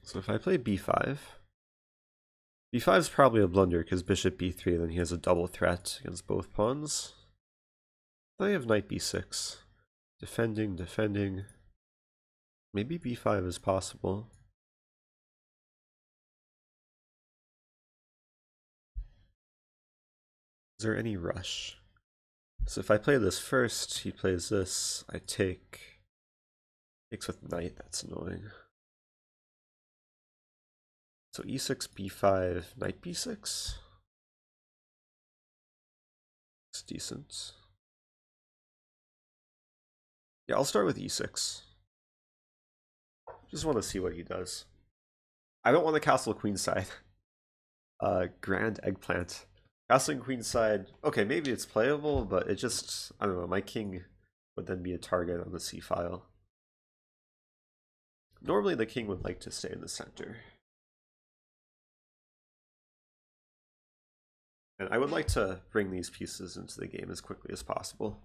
So if I play b5, b5 is probably a blunder because bishop b3, then he has a double threat against both pawns. Then I have knight b6. Defending, defending. Maybe b5 is possible. Is there any rush? So if I play this first, he plays this, I take. Takes with knight, that's annoying. So e6, b5, knight b6. It's decent. Yeah, I'll start with e6. Just want to see what he does. I don't want the castle queenside. [laughs] Uh, grand eggplant. Castle queenside. Okay, maybe it's playable, but it just I don't know. My king would then be a target on the c file. Normally, the king would like to stay in the center. And I would like to bring these pieces into the game as quickly as possible.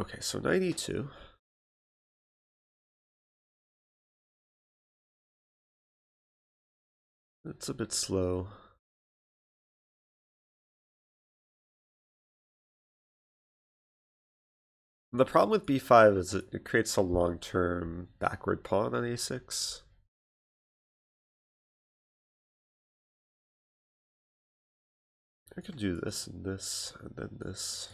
Okay, so 92. It's a bit slow. The problem with b5 is it, it creates a long-term backward pawn on a6. I could do this and this and then this.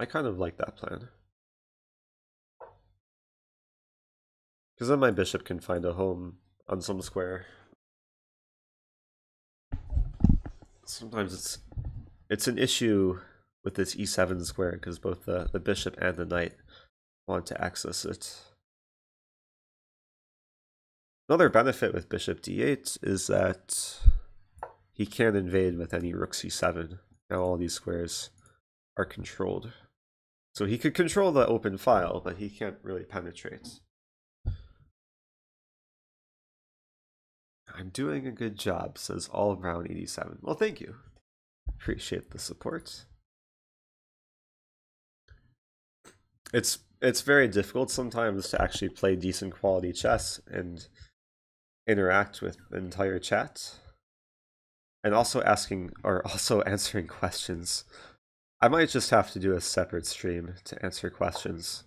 I kind of like that plan. Because then my bishop can find a home on some square. Sometimes it's it's an issue with this e7 square because both the, the bishop and the knight want to access it. Another benefit with bishop d8 is that he can't invade with any rook c7. Now all these squares are controlled. So he could control the open file, but he can't really penetrate. I'm doing a good job, says All Brown 87. Well, thank you. Appreciate the support. It's it's very difficult sometimes to actually play decent quality chess and interact with entire chat and also asking or [laughs] also answering questions. I might just have to do a separate stream to answer questions.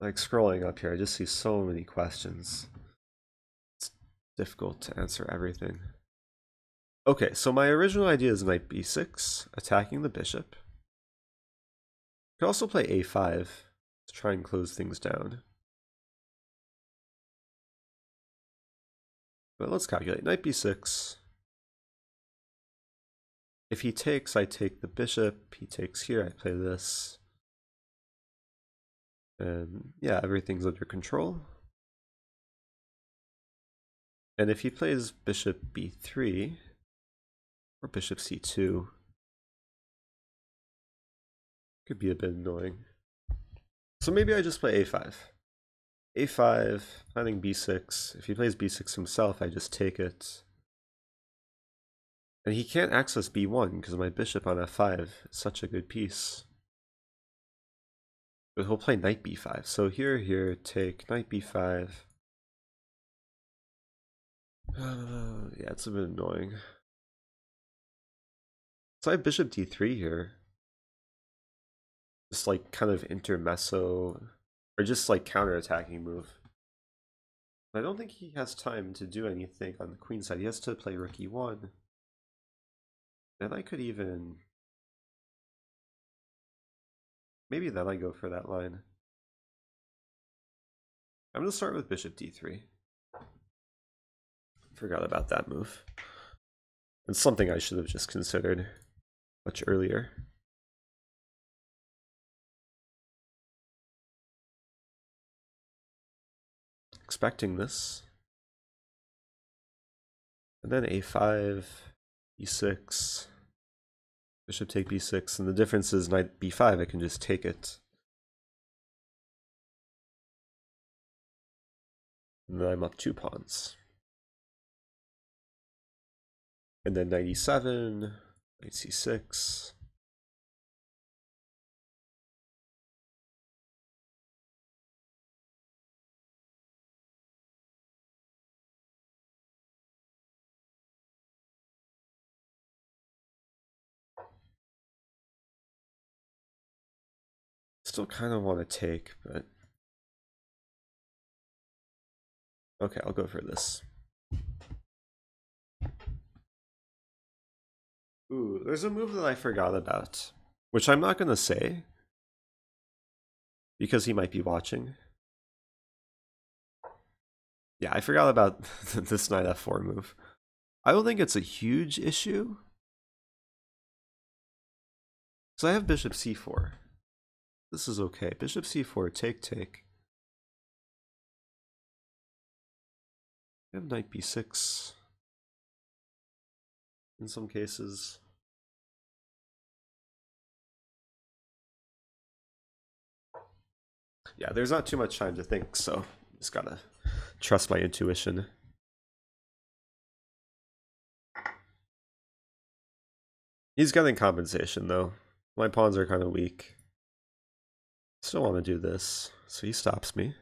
Like scrolling up here, I just see so many questions. It's difficult to answer everything. Okay, so my original idea is knight b6, attacking the bishop. You could also play a5 to try and close things down. But let's calculate. Knight b6. If he takes, I take the bishop. He takes here, I play this. And yeah, everything's under control. And if he plays bishop b3 or bishop c2, could be a bit annoying. So maybe I just play a5 a5, I think b6. If he plays b6 himself, I just take it. And he can't access b1 because my bishop on f5 is such a good piece. But he'll play knight b5. So here, here, take knight b5. Uh, [sighs] yeah, it's a bit annoying. So I have bishop d3 here. Just like kind of intermezzo or just like counter-attacking move. I don't think he has time to do anything on the queen side. He has to play rook e1. And I could even... Maybe then I go for that line. I'm going to start with bishop d3. Forgot about that move. It's something I should have just considered much earlier. expecting this. And then a5, e6, bishop take b6, and the difference is knight b5, I can just take it. And then I'm up two pawns. And then knight e7, Still kind of want to take, but... Okay, I'll go for this. Ooh, there's a move that I forgot about, which I'm not going to say, because he might be watching. Yeah, I forgot about [laughs] this knight f4 move. I don't think it's a huge issue. So I have bishop c4. This is okay. Bishop c4, take, take. Have knight b6 in some cases. Yeah, there's not too much time to think, so just gotta trust my intuition. He's getting compensation though. My pawns are kind of weak. Still want to do this, so he stops me.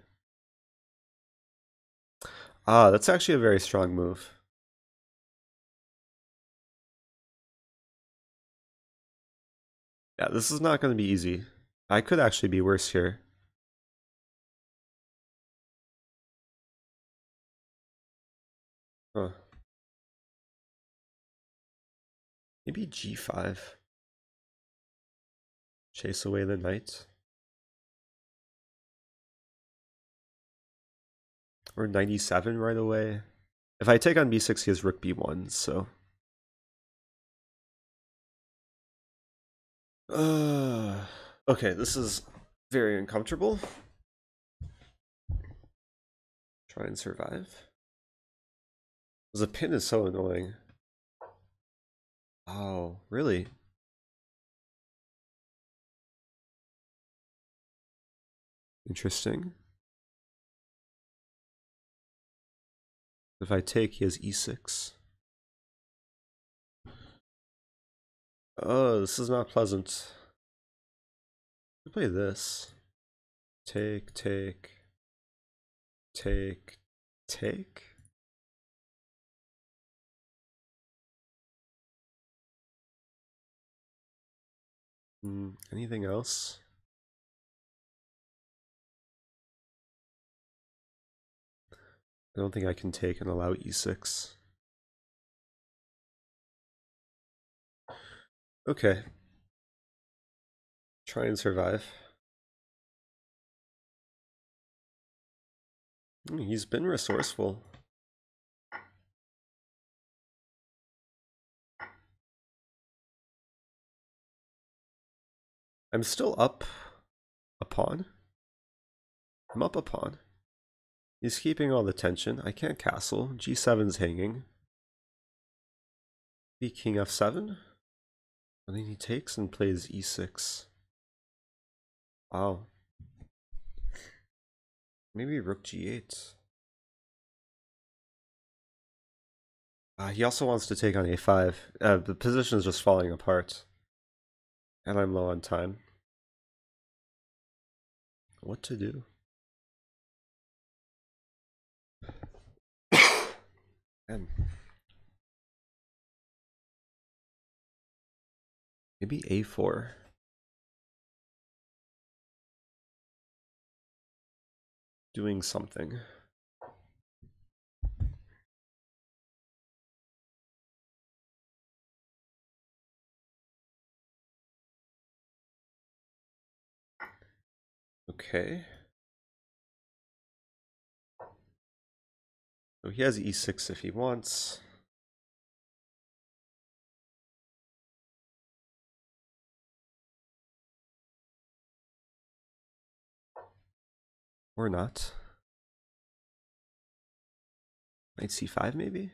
Ah, that's actually a very strong move. Yeah, this is not going to be easy. I could actually be worse here. Huh. Maybe g5. Chase away the knight. Or 97 right away. If I take on b6, he has rook b1, so... Uh, [sighs] okay, this is very uncomfortable. Try and survive. The pin is so annoying. Oh, really? Interesting. If I take, he has e6. Oh, this is not pleasant. play this. Take, take, take, take. Hmm, anything else? I don't think I can take and allow e6. Okay. Try and survive. Hmm, he's been resourceful. I'm still up a pawn. I'm up a pawn. He's keeping all the tension. I can't castle. G7's hanging. B king f7. And then he takes and plays e6. Wow. Maybe rook g8. Uh, he also wants to take on a5. Uh, the position is just falling apart. And I'm low on time. What to do? And maybe a4. Doing something. Okay. So he has e6 if he wants. Or not. Knight c5 maybe?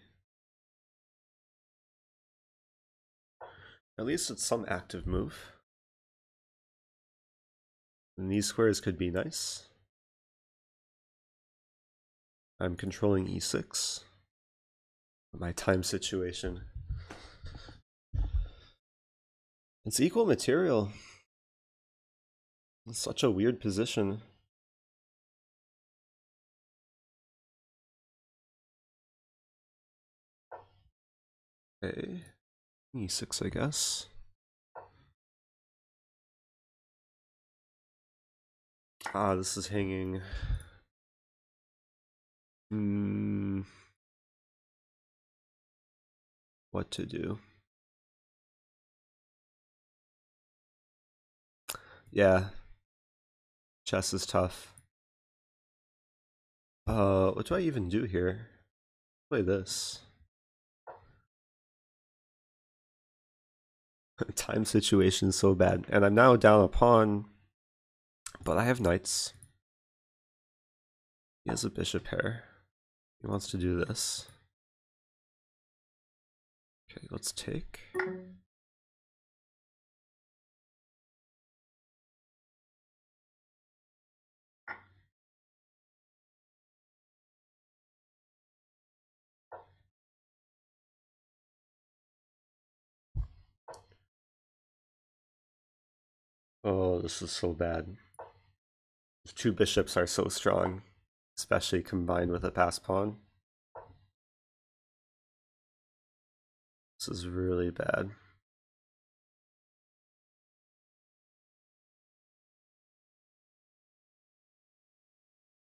At least it's some active move. And these squares could be nice. I'm controlling e6. My time situation. It's equal material. It's such a weird position. Okay. E6, I guess. Ah, this is hanging. Hmm. What to do? Yeah. Chess is tough. Uh, what do I even do here? Play this. [laughs] Time situation so bad. And I'm now down a pawn, but I have knights. He has a bishop pair. He wants to do this. Okay, let's take. Oh, this is so bad. The two bishops are so strong especially combined with a pass pawn. This is really bad.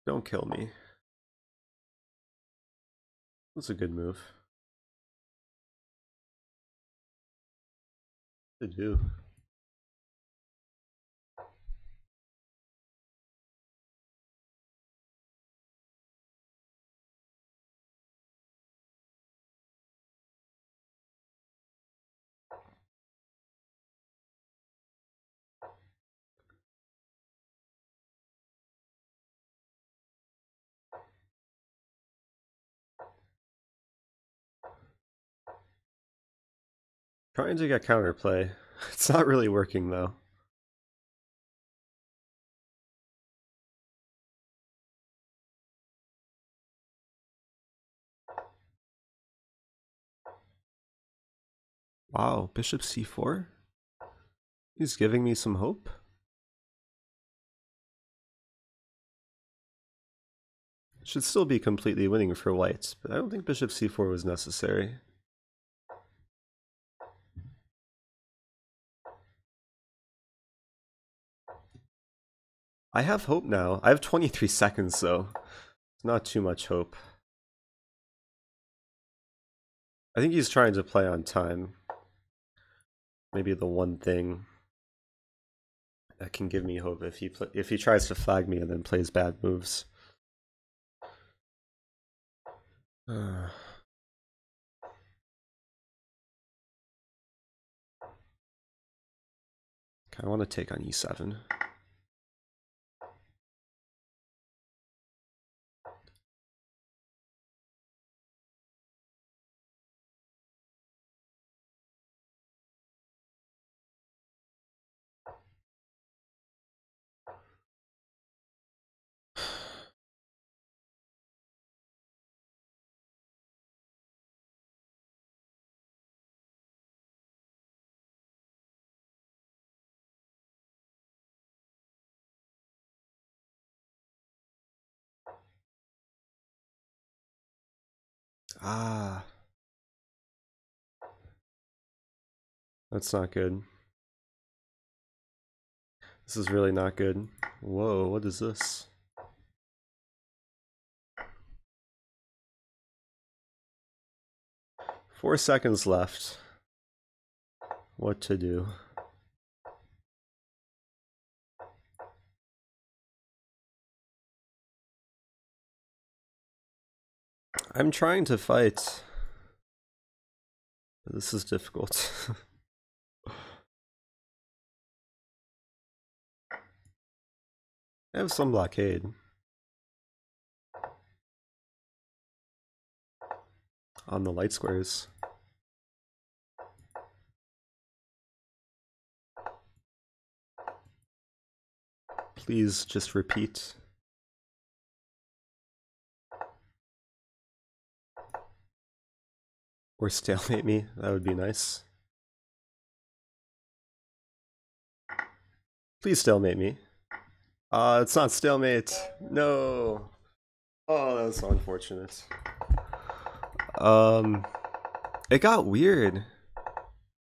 Don't kill me. That's a good move. To do. Trying to get counterplay. [laughs] It's not really working though. Wow, bishop c4? He's giving me some hope? Should still be completely winning for whites, but I don't think bishop c4 was necessary. I have hope now. I have 23 [laughs] seconds though. It's not too much hope. I think he's trying to play on time. Maybe the one thing that can give me hope if he if he tries to flag me and then plays bad moves. Uh. I want to take on e7. Ah. That's not good. This is really not good. Whoa, what is this? Four seconds left. What to do? I'm trying to fight. This is difficult. [laughs] I have some blockade. On the light squares. Please just repeat. Or stalemate me, that would be nice. Please stalemate me. Uh, it's not stalemate. No. Oh, that's so unfortunate. Um, it got weird.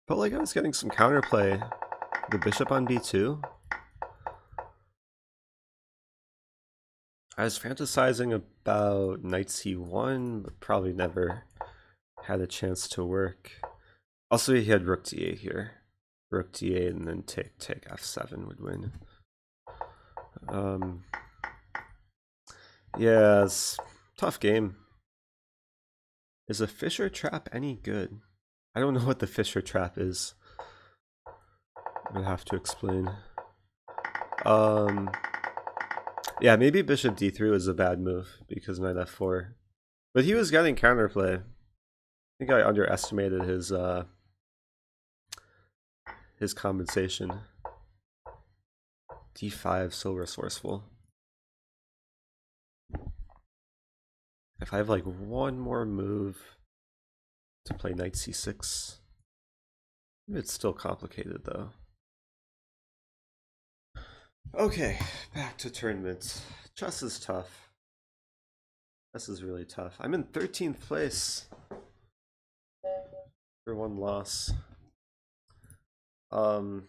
Felt like I was getting some counterplay. The bishop on b2. I was fantasizing about knight c1, but probably never had a chance to work. Also, he had rook d8 here. Rook d8 and then take take f7 would win. Um, yeah, it's tough game. Is a Fisher trap any good? I don't know what the Fisher trap is. Gonna have to explain. Um, yeah, maybe bishop d3 was a bad move because knight f4. But he was getting counterplay. I think I underestimated his uh, his compensation d5 so resourceful. If I have like one more move to play knight c6, it's still complicated though. Okay, back to tournaments. Chess is tough. Chess is really tough. I'm in 13th place. For one loss. Um,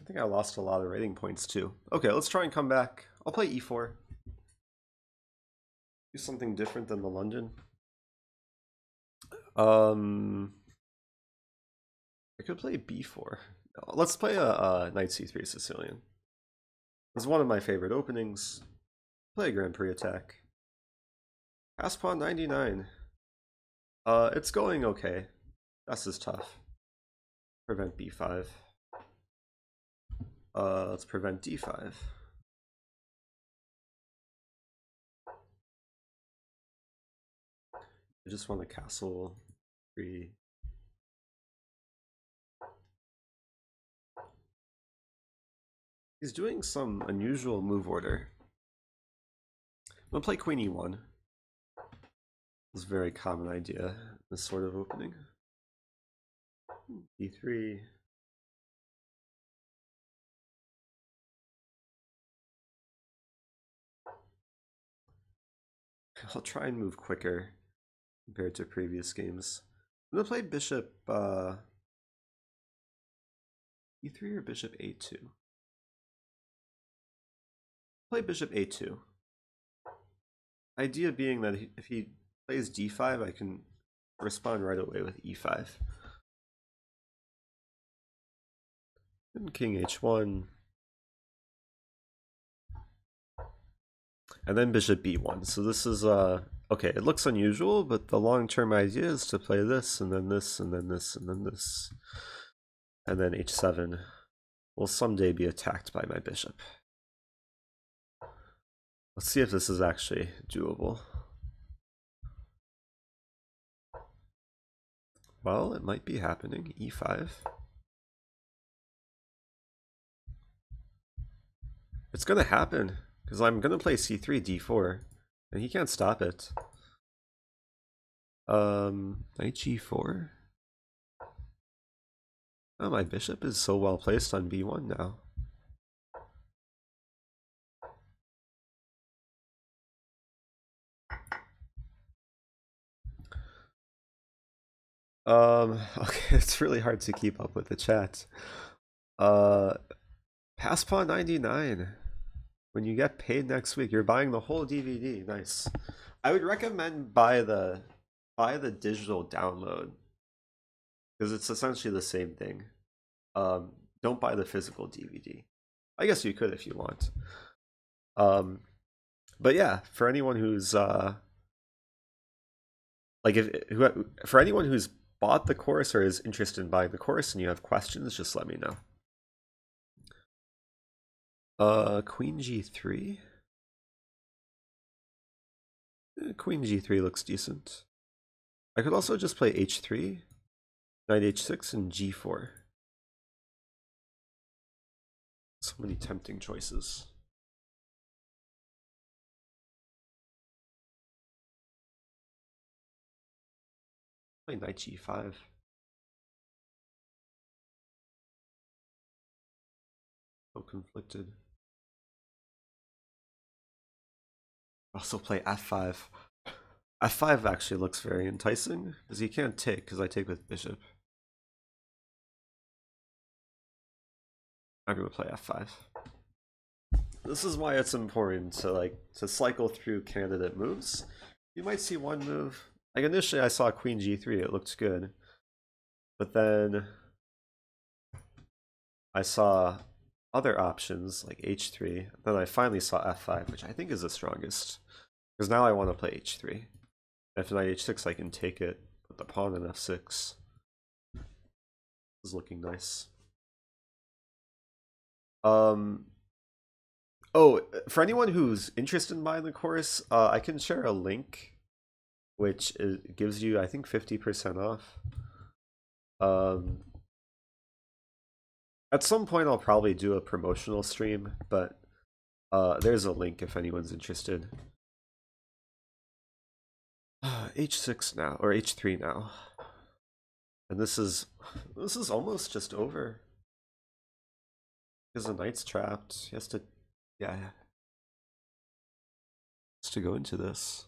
I think I lost a lot of rating points too. Okay, let's try and come back. I'll play e4. Do something different than the London. Um, I could play b4. Let's play a, a knight c3 Sicilian. It's one of my favorite openings. Play a Grand Prix attack. Pass pawn 99. Uh, it's going okay. This is tough. Prevent b5. Uh, let's prevent d5. I just want a castle three. He's doing some unusual move order. I'm gonna play queen e1. It's a very common idea, this sort of opening. E3. I'll try and move quicker compared to previous games. I'm gonna play bishop uh, e3 or bishop a2. Play bishop a2. Idea being that if he plays d5, I can respond right away with e5. King h1. And then bishop b1. So this is uh okay, it looks unusual, but the long-term idea is to play this and then this and then this and then this. And then h7 will someday be attacked by my bishop. Let's see if this is actually doable. Well, it might be happening. e5. It's gonna happen, because I'm gonna play c3, d4, and he can't stop it. Um, knight g4. Oh, my bishop is so well placed on b1 now. Um, [laughs] okay, it's really hard to keep up with the chat. Uh, pass pawn 99. When you get paid next week, you're buying the whole DVD. Nice. I would recommend buy the buy the digital download because it's essentially the same thing. Um, don't buy the physical DVD. I guess you could if you want. Um, but yeah, for anyone who's uh, like if who, for anyone who's bought the course or is interested in buying the course and you have questions, just let me know. Uh, Queen G3. Eh, Queen G3 looks decent. I could also just play H3, Knight H6, and G4. So many tempting choices. Play Knight G5. So conflicted. Also play f5. f5 actually looks very enticing, because he can't take, because I take with bishop. I'm gonna play f5. This is why it's important to like to cycle through candidate moves. You might see one move. Like initially I saw queen g3, it looked good. But then I saw other options like h3. Then I finally saw f5, which I think is the strongest. Because now I want to play h3. If knight h6, I can take it, put the pawn in f6. This is looking nice. Um. Oh, for anyone who's interested in buying the course, uh, I can share a link, which gives you, I think, fifty percent off. Um, at some point, I'll probably do a promotional stream, but uh, there's a link if anyone's interested. [sighs] H6 now, or H3 now. And this is, this is almost just over. Because the knight's trapped. He has to, yeah. Has to go into this.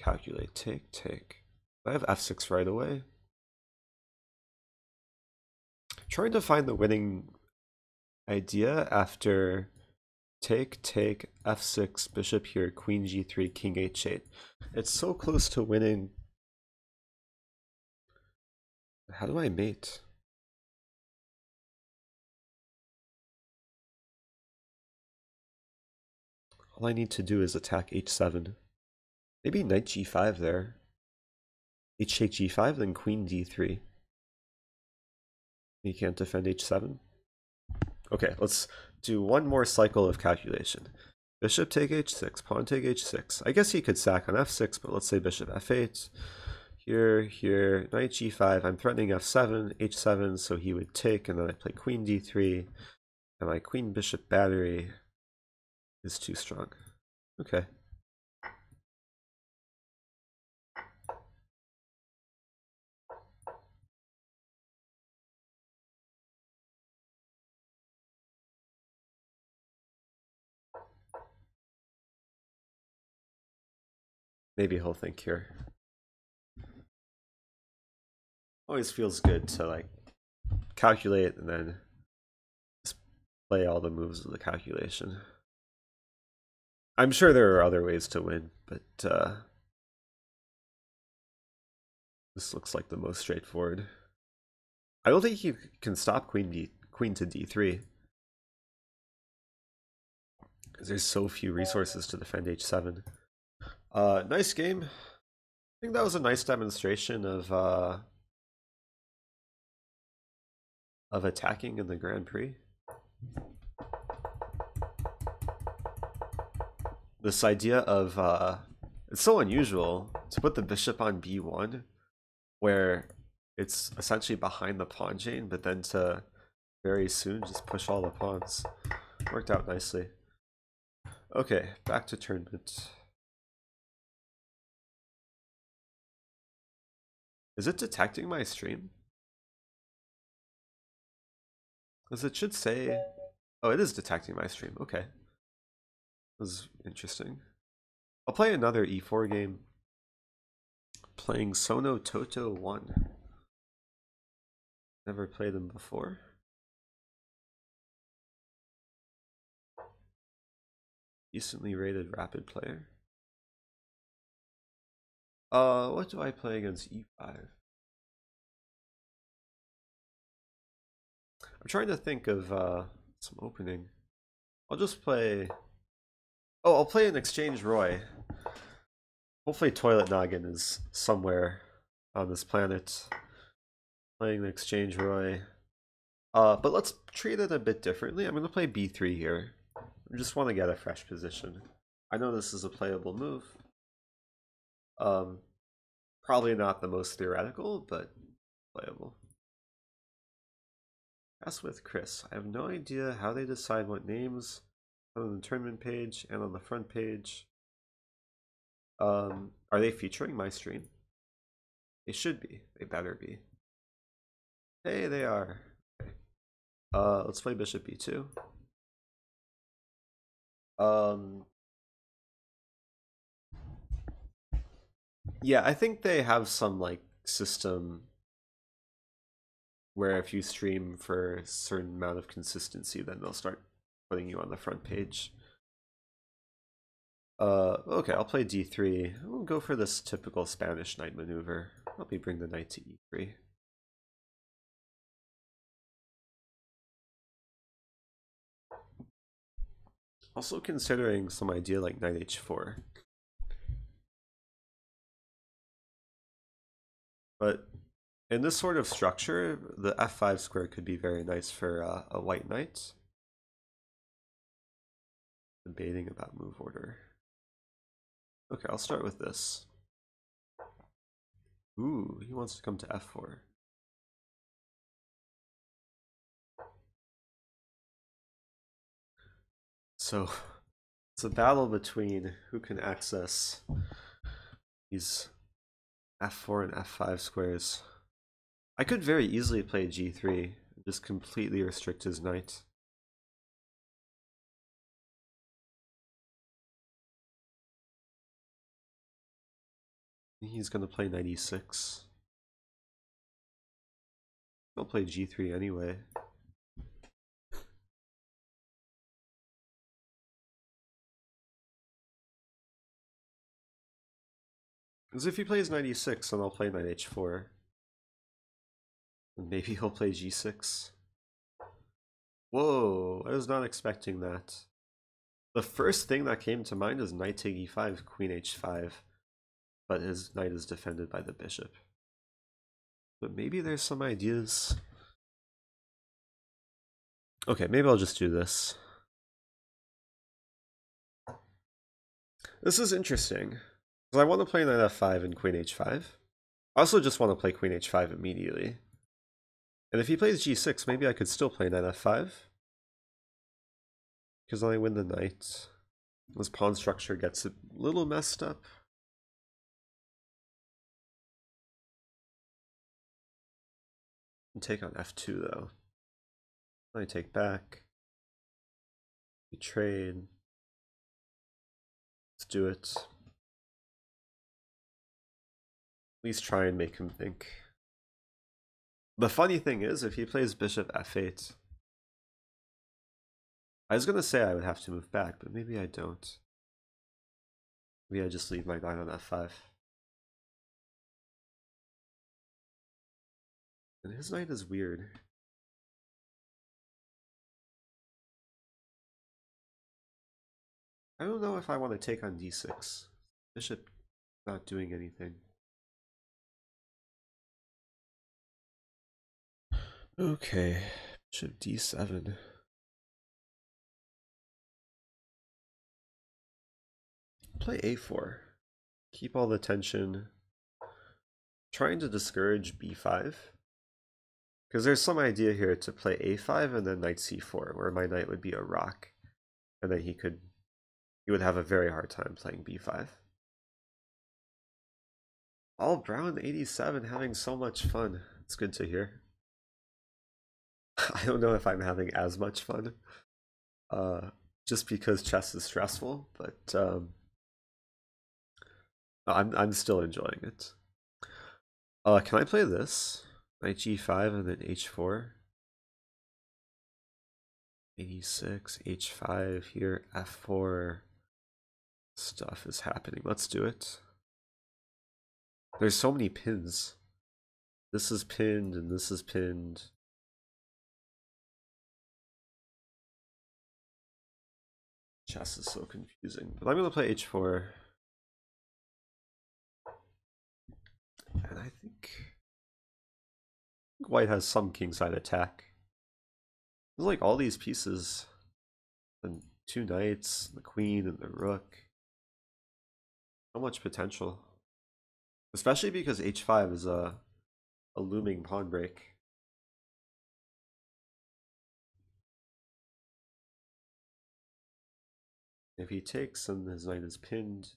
calculate, take, take. I have f6 right away. Trying to find the winning idea after take, take, f6, bishop here, queen g3, king h8. It's so close to winning. How do I mate? All I need to do is attack h7. Maybe knight g5 there. H take g5, then queen d3. You can't defend h7. Okay, let's do one more cycle of calculation. Bishop take h6, pawn take h6. I guess he could sack on f6, but let's say bishop f8. Here, here, knight g5. I'm threatening f7, h7, so he would take, and then I play queen d3. And my queen bishop battery is too strong. Okay. Maybe he'll think here. Always feels good to like calculate and then play all the moves of the calculation. I'm sure there are other ways to win, but uh, this looks like the most straightforward. I don't think you can stop queen d queen to d3 because there's so few resources to defend h7. Uh, nice game. I think that was a nice demonstration of uh, of attacking in the Grand Prix. this idea of uh, it's so unusual to put the bishop on b1 where it's essentially behind the pawn chain but then to very soon just push all the pawns worked out nicely okay back to tournament is it detecting my stream because it should say oh it is detecting my stream okay was interesting. I'll play another E4 game. Playing Sono Toto 1. Never played them before. Decently rated rapid player. Uh, what do I play against E5? I'm trying to think of uh, some opening. I'll just play Oh, I'll play an Exchange Ruy. Hopefully Toilet Noggin is somewhere on this planet. Playing the Exchange Ruy. Uh, but let's treat it a bit differently. I'm going to play b3 here. I just want to get a fresh position. I know this is a playable move. Um, probably not the most theoretical, but playable. As with Chris, I have no idea how they decide what names on the tournament page and on the front page. Um, are they featuring my stream? They should be. They better be. Hey, they are. Uh, let's play bishop b2. Um, yeah, I think they have some like system where if you stream for a certain amount of consistency, then they'll start putting you on the front page. Uh, okay, I'll play d3. We'll go for this typical Spanish knight maneuver. Let me bring the knight to e3. Also considering some idea like knight h4. But in this sort of structure, the f5 square could be very nice for uh, a white knight debating about move order. Okay, I'll start with this. Ooh, he wants to come to f4. So it's a battle between who can access these f4 and f5 squares. I could very easily play g3 just completely restrict his knight. He's gonna play 96. He'll play g3 anyway. Because if he plays 96, then I'll play knight h4. And maybe he'll play g6. Whoa, I was not expecting that. The first thing that came to mind is knight take e5, queen h5. But his knight is defended by the bishop. But maybe there's some ideas. Okay, maybe I'll just do this. This is interesting. Because I want to play knight f5 and queen h5. I also just want to play queen h5 immediately. And if he plays g6, maybe I could still play knight f5. Because then I win the knight. This pawn structure gets a little messed up. Take on f2 though. I take back. We trade. Let's do it. Least try and make him think. The funny thing is, if he plays bishop f8, I was gonna say I would have to move back, but maybe I don't. Maybe I just leave my knight on f5. And his knight is weird. I don't know if I want to take on d6. Bishop not doing anything. Okay, bishop d7. Play a4. Keep all the tension. Trying to discourage b5. Because there's some idea here to play a5 and then knight c4, where my knight would be a rock. And then he could, he would have a very hard time playing b5. All Brown 87 having so much fun. It's good to hear. [laughs] I don't know if I'm having as much fun. Uh, just because chess is stressful, but um, I'm I'm still enjoying it. Uh, can I play this? Knight g5 and then h4. 86, h5 here, f4. Stuff is happening. Let's do it. There's so many pins. This is pinned and this is pinned. Chess is so confusing. But I'm going to play h4. And I think white has some kingside attack. There's like all these pieces. And two knights, the queen and the rook. So much potential. Especially because h5 is a, a looming pawn break. If he takes and his knight is pinned,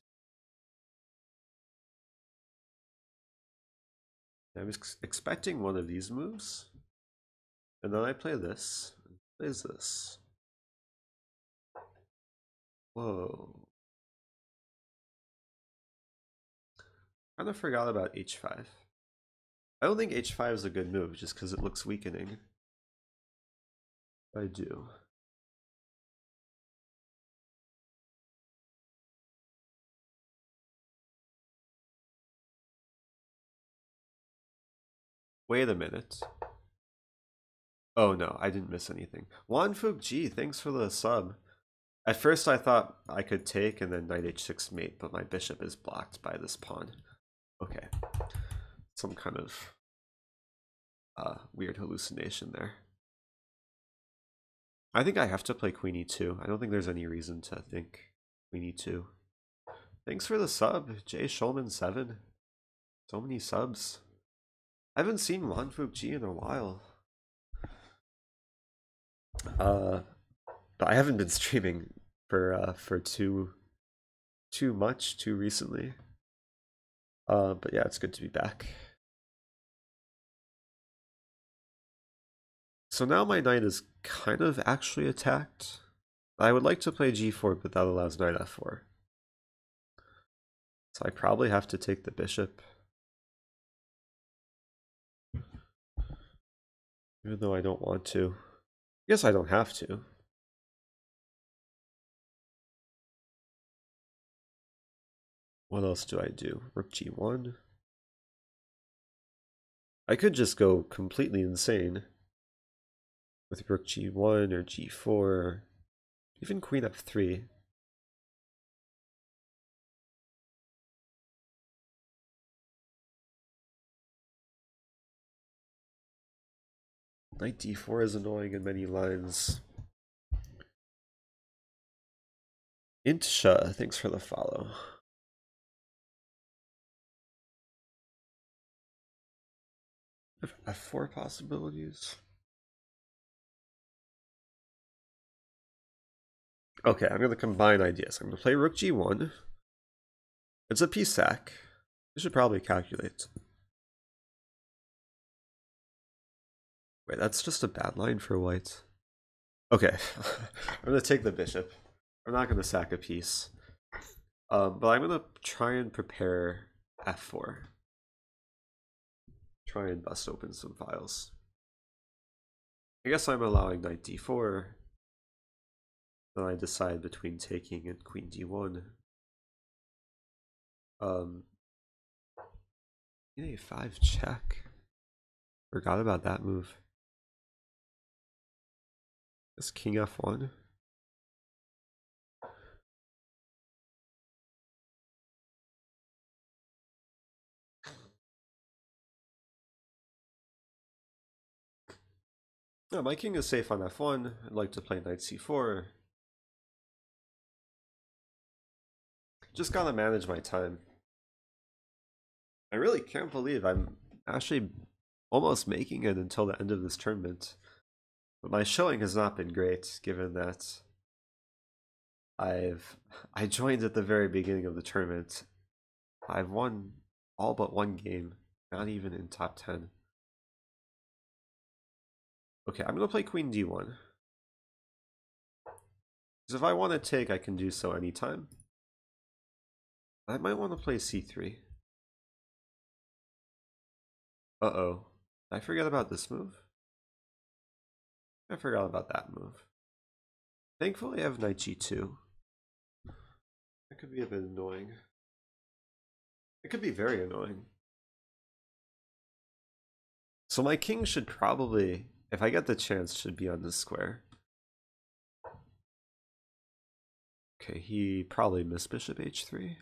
I was expecting one of these moves, and then I play this. Plays this. Whoa. Kind of forgot about h5. I don't think h5 is a good move just because it looks weakening. I do. Wait a minute. Oh no, I didn't miss anything. Juan Fug G, thanks for the sub. At first I thought I could take and then knight h6 mate, but my bishop is blocked by this pawn. Okay. Some kind of uh, weird hallucination there. I think I have to play queen e2. I don't think there's any reason to think queen e2. Thanks for the sub, Jay Shulman 7. So many subs. I haven't seen Wanfuk G in a while. Uh, but I haven't been streaming for uh for too too much too recently. Uh, but yeah, it's good to be back. So now my knight is kind of actually attacked. I would like to play g4, but that allows knight f4. So I probably have to take the bishop. Even though I don't want to. I guess I don't have to. What else do I do? Rook g1. I could just go completely insane with rook g1 or g4, even queen f3. Knight d4 is annoying in many lines. Intsha, thanks for the follow. F4 possibilities. Okay, I'm going to combine ideas. I'm going to play rook g1. It's a piece sack. I should probably calculate. Wait, that's just a bad line for white. Okay, [laughs] I'm to take the bishop. I'm not to sack a piece. Um, but I'm to try and prepare f4. Try and bust open some files. I guess I'm allowing knight d4 then I decide between taking and queen d1. Um, a5 check. Forgot about that move. This king f1. No, my king is safe on f1. I'd like to play knight c4. Just gotta manage my time. I really can't believe I'm actually almost making it until the end of this tournament. But my showing has not been great, given that I've [laughs] I joined at the very beginning of the tournament. I've won all but one game, not even in top 10. Okay, I'm gonna play queen d1. Because if I want to take, I can do so anytime. I might want to play c3. Uh-oh. I forget about this move? I forgot about that move. Thankfully I have knight g2. That could be a bit annoying. It could be very annoying. So my king should probably, if I get the chance, should be on this square. Okay, he probably missed bishop h3.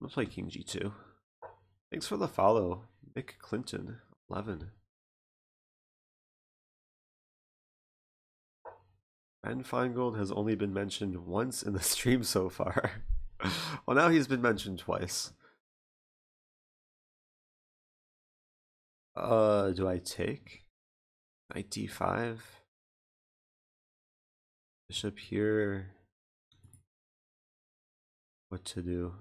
I'm gonna play King G2. Thanks for the follow, Mick Clinton, 11. Ben Feingold has only been mentioned once in the [laughs] stream so far. well, now he's been mentioned twice. Uh, do I take? Knight d5? Bishop here. What to do?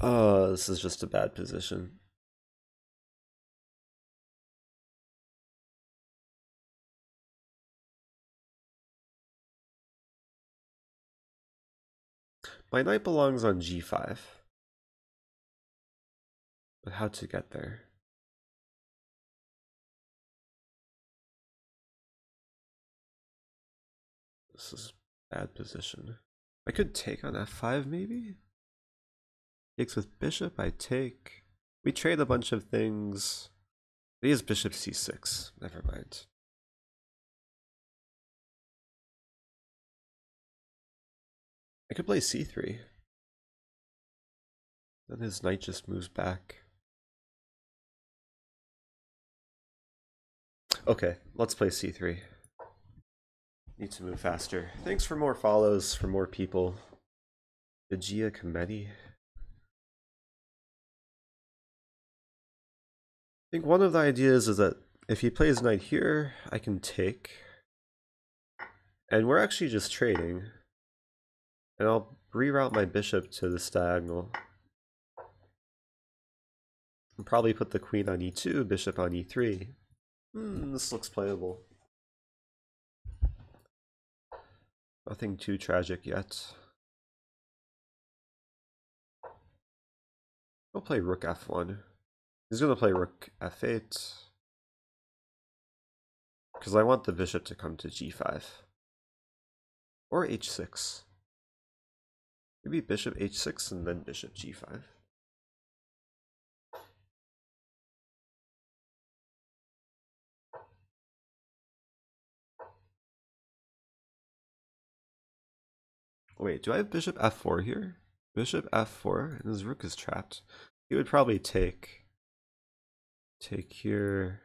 Oh, this is just a bad position. My knight belongs on g5. But how to get there? This is bad position. I could take on f5 maybe? Takes with bishop, I take. We trade a bunch of things. He has bishop c6. Never mind. I could play c3. Then his knight just moves back. Okay, let's play c3. Need to move faster. Thanks for more follows, for more people. The Gia Comedy. Think one of the ideas is that if he plays knight here, I can take. And we're actually just trading. And I'll reroute my bishop to this diagonal. And probably put the queen on e2, bishop on e3. Hmm, this looks playable. Nothing too tragic yet. He'll play rook f1. He's gonna play rook f8. Because I want the bishop to come to g5. Or h6. Maybe bishop h6 and then bishop g5. Wait, do I have bishop f4 here? Bishop f4 and his rook is trapped. He would probably take take here.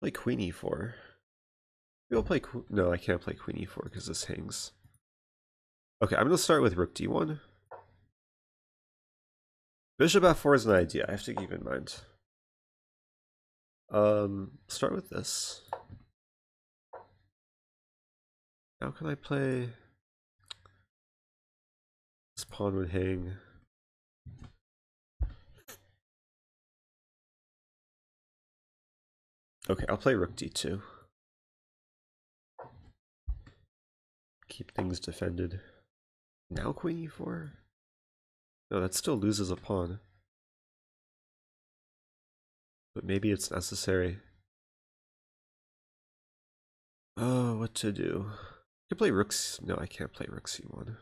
Play queen e4. We'll play no, I can't play queen e4 because this hangs. Okay, I'm gonna start with rook d1. Bishop f4 is an idea I have to keep in mind. Um, start with this. How can I play? Pawn would hang. Okay, I'll play rook d2. Keep things defended. Now queen e4? No, that still loses a pawn. But maybe it's necessary. Oh, what to do? I can play rooks. No, I can't play rook c1.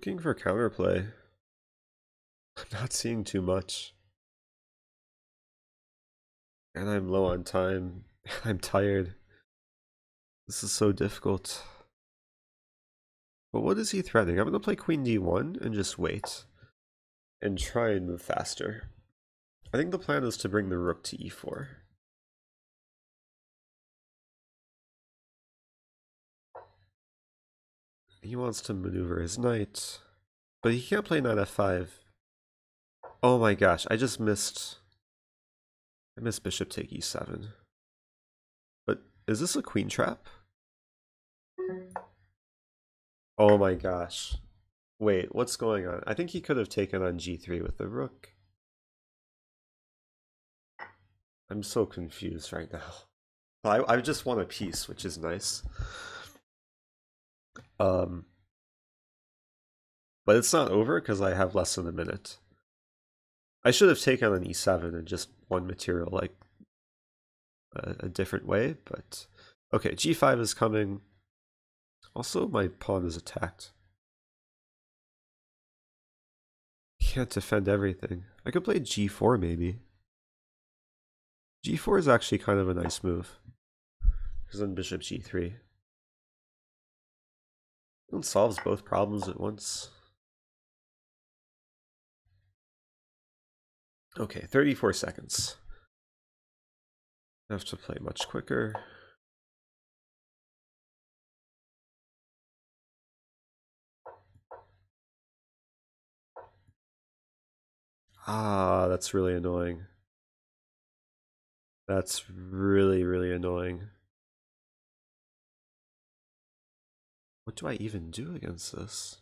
Looking for counterplay. I'm not seeing too much. And I'm low on time. [laughs] I'm tired. This is so difficult. But what is he threatening? I'm going to play queen d1 and just wait and try and move faster. I think the plan is to bring the rook to e4. He wants to maneuver his knight, but he can't play knight f5. Oh my gosh, I just missed... I missed bishop take e7. But is this a queen trap? Oh my gosh. Wait, what's going on? I think he could have taken on g3 with the rook. I'm so confused right now. [laughs] I, I just want a piece, which is nice. Um, but it's not over because I have less than a minute. I should have taken an e7 and just won material like a, a different way, but okay, g5 is coming. Also, my pawn is attacked. can't defend everything. I could play g4 maybe. g4 is actually kind of a nice move. Because then bishop g3. It solves both problems at once. Okay, 34 seconds. I have to play much quicker. Ah, that's really annoying. That's really, really annoying. What do I even do against this?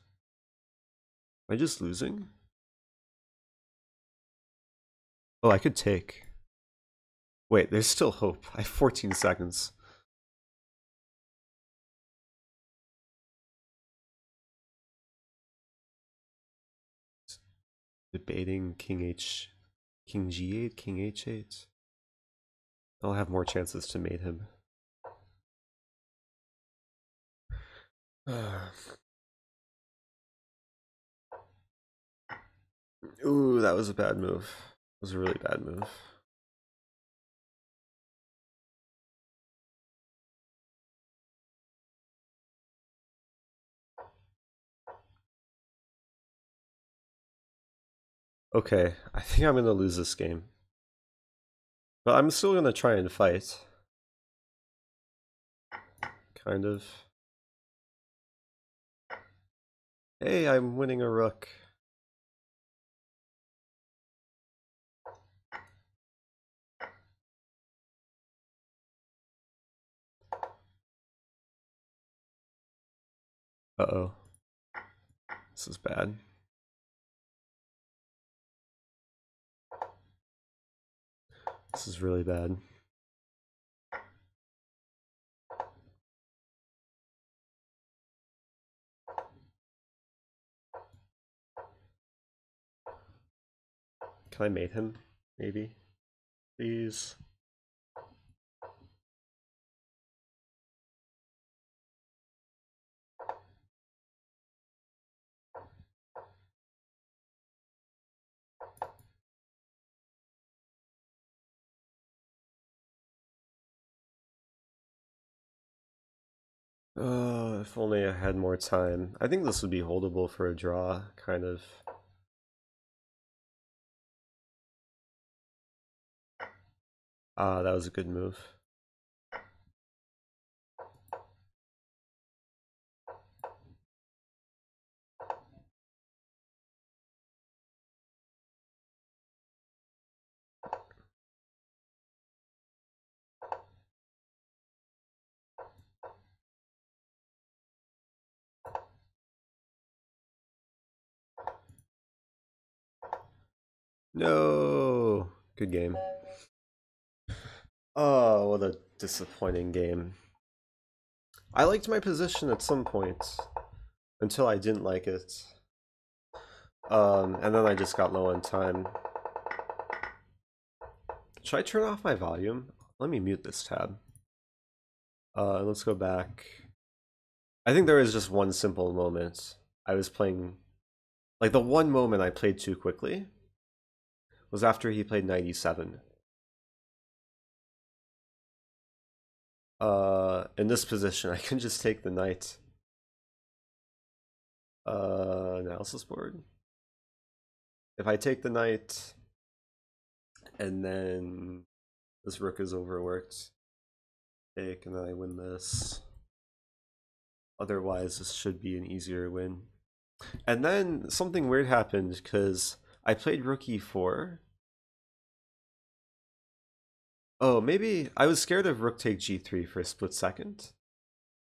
Am I just losing? Oh, I could take. Wait, there's still hope. I have 14 seconds. debating king h king g8 king h8 i'll have more chances to mate him [sighs] Ooh, that was a bad move. It was a really bad move. Okay, I think I'm gonna lose this game. But I'm still gonna try and fight. Kind of. Hey, I'm winning a rook. Uh-oh. This is bad. This is really bad. Can I mate him? Maybe? Please. Oh, if only I had more time. I think this would be holdable for a draw, kind of. Ah, that was a good move. No, good game. Oh, what a disappointing game. I liked my position at some point until I didn't like it. Um, and then I just got low on time. Should I turn off my volume? Let me mute this tab. Uh, let's go back. I think there is just one simple moment. I was playing, like the one moment I played too quickly was after he played 97. Uh, in this position, [laughs] I can just take the knight. Uh, analysis board. If I take the knight, and then this rook is overworked, take, and then I win this. Otherwise, this should be an easier win. And then something weird happened because I played rook e4. Oh, maybe I was scared of rook take g3 for a split second.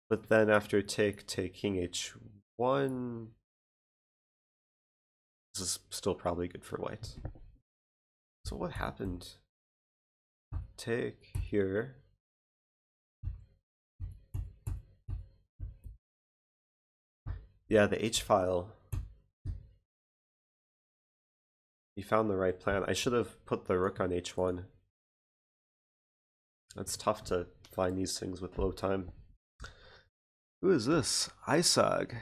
But then after take, take king h1. This is still probably good for white. So what happened? Take here. Yeah, the H file You found the right plan. I should have put the rook on h1. It's tough to find these things with low time. Who is this? Isag.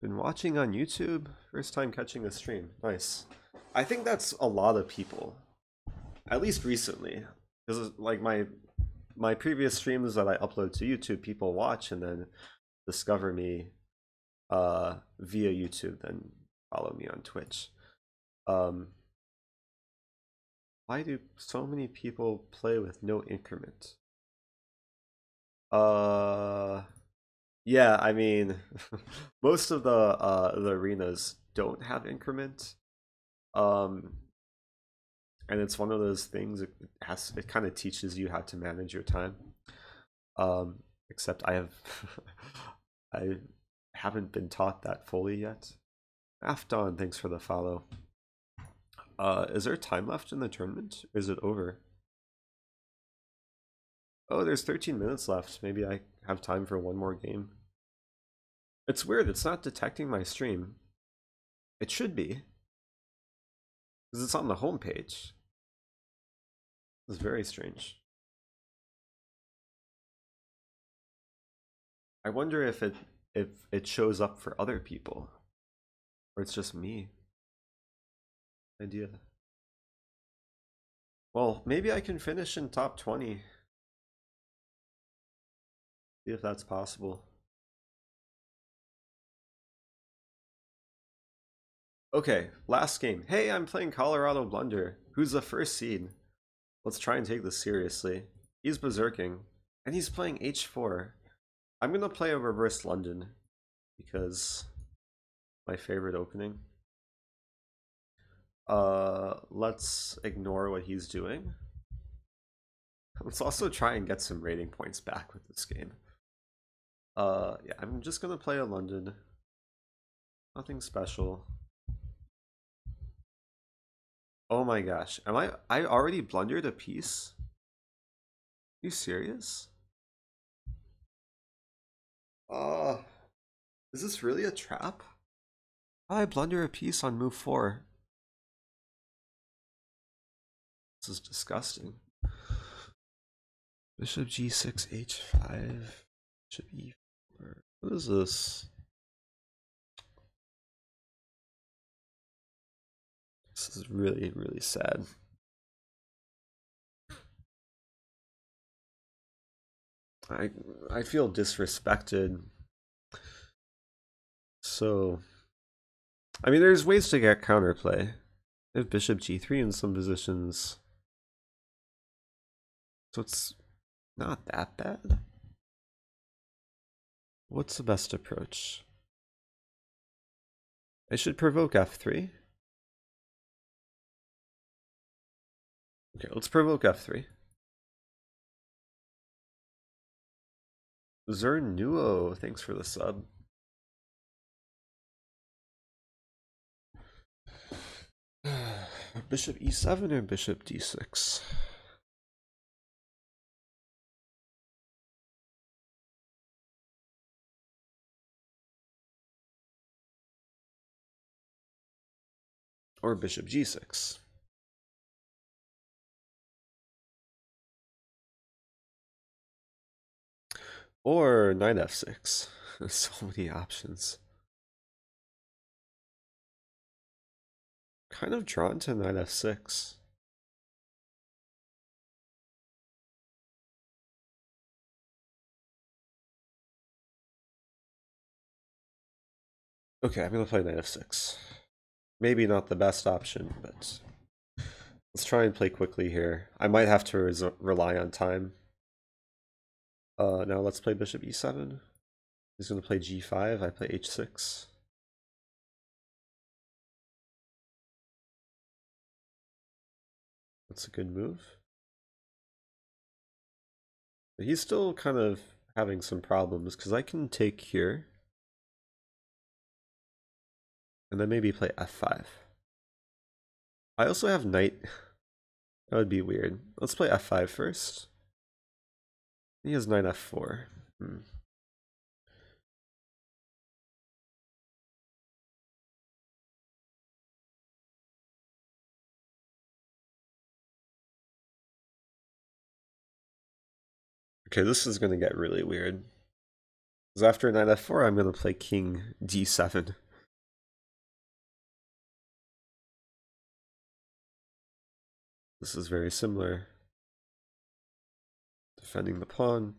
Been watching on YouTube? First time catching a stream. Nice. I think that's a lot of people. At least recently. Because like my my previous streams that I upload to YouTube, people watch and then discover me uh, via YouTube, then follow me on Twitch. Um, why do so many people play with no increment? Uh, yeah, I mean, [laughs] most of the uh the arenas don't have increment. Um, and it's one of those things it has it kind of teaches you how to manage your time. Um, except I have [laughs] I haven't been taught that fully yet. Afton, thanks for the follow. Uh, is there time left in the tournament? Or is it over? Oh, there's 13 minutes left. Maybe I have time for one more game. It's weird, it's not detecting my stream. It should be. Because it's on the home page. It's very strange. I wonder if it if it shows up for other people. Or it's just me idea. Well, maybe I can finish in top 20. See if that's possible. Okay, last game. Hey, I'm playing Colorado Blunder. Who's the first seed? Let's try and take this seriously. He's berserking, and he's playing h4. I'm gonna play a reverse London because my favorite opening. Uh, let's ignore what he's doing. Let's also try and get some rating points back with this game. Uh, yeah, I'm just gonna play a London. Nothing special. Oh my gosh. Am I I already blundered a piece? Are you serious? Uh is this really a trap? I blunder a piece on move four. This is disgusting. Bishop g6, h5, bishop e4. What is this? This is really, really sad. I I feel disrespected. So, I mean, there's ways to get counterplay. I have bishop g3 in some positions. So it's not that bad. What's the best approach? I should provoke f3. Okay, let's provoke f3. Zernuo, thanks for the sub. [sighs] Bishop e7 or bishop d6? Or bishop g6? Or knight [laughs] f6. so many options. Kind of drawn to knight f6. Okay, I'm gonna play knight f6. Maybe not the best option, but let's try and play quickly here. I might have to rely on time. Uh, now let's play bishop e7. He's going to play g5. I play h6. That's a good move. But he's still kind of having some problems because I can take here. And then maybe play f5. I also have knight. [laughs] That would be weird. Let's play f5 first. He has knight f4. Hmm. Okay, this is going to get really weird. Because after knight f4, I'm going to play king d7. This is very similar defending the pawn.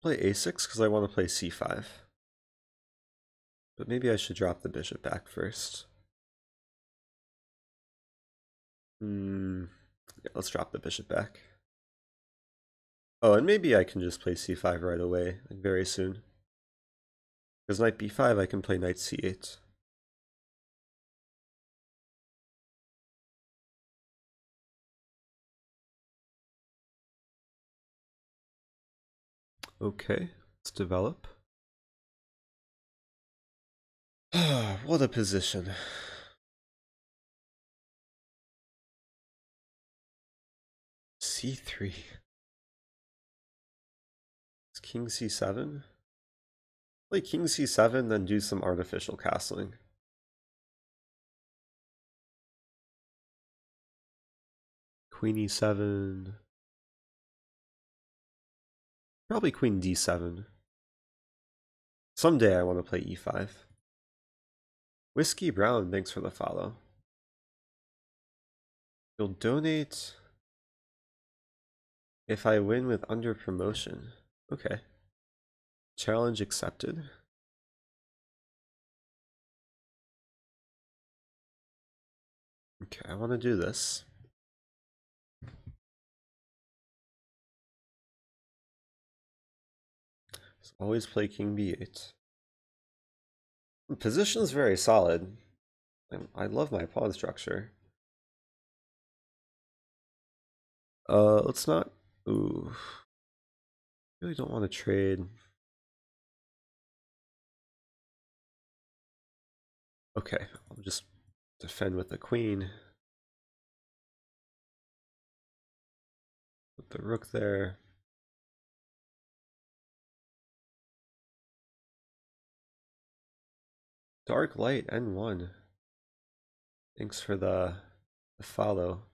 Play a6 because I want to play c5. But maybe I should drop the bishop back first. Hmm. Yeah, let's drop the bishop back. Oh, and maybe I can just play c5 right away, like very soon. Because knight b5, I can play knight c8. Okay, let's develop. [sighs] what a position. C3. It's king c7. Play king c7, then do some artificial castling. Queen e7. Probably queen d7. Someday I want to play e5. Whiskey Brown, thanks for the follow. You'll donate if I win with under promotion. Okay. Challenge accepted. Okay, I want to do this. Always play king b8. The position is very solid. I love my pawn structure. Uh, let's not... Ooh. Really don't want to trade. Okay, I'll just defend with the queen. Put the rook there. Dark light N1. Thanks for the, the follow.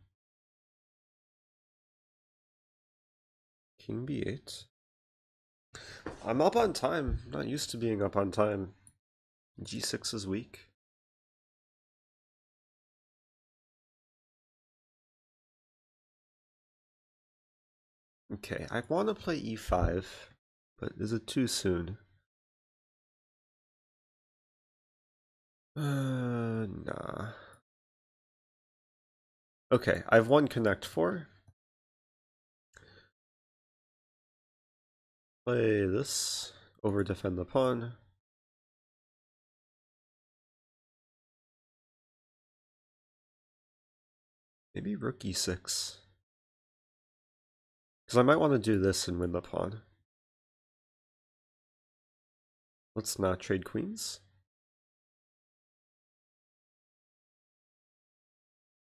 King B8. I'm up on time. I'm not used to being up on time. G6 is weak. Okay, I want to play e5, but is it too soon? Uh, nah. Okay, I have one connect four. Play this, over defend the pawn. Maybe rook e6. Because I might want to do this and win the pawn. Let's not trade queens.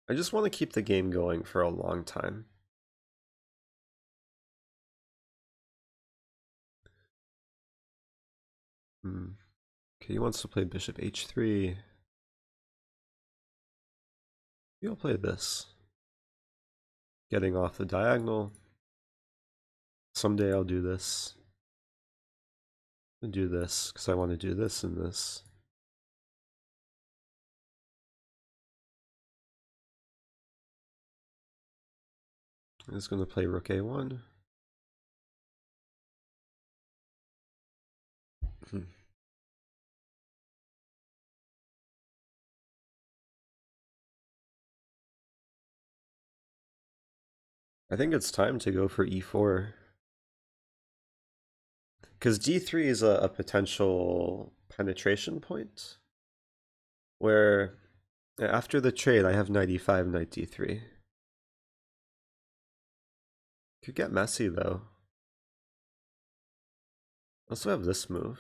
I just want to keep the game going for a long time. Hmm. Okay, he wants to play bishop h3. Maybe I'll play this. Getting off the diagonal. Someday I'll do this. I'll do this because I want to do this and this. Just going to play rook a1. Hmm. I think it's time to go for e4. Because d3 is a, a, potential penetration point where after the trade I have knight e5, knight d3. Could get messy though. Also have this move.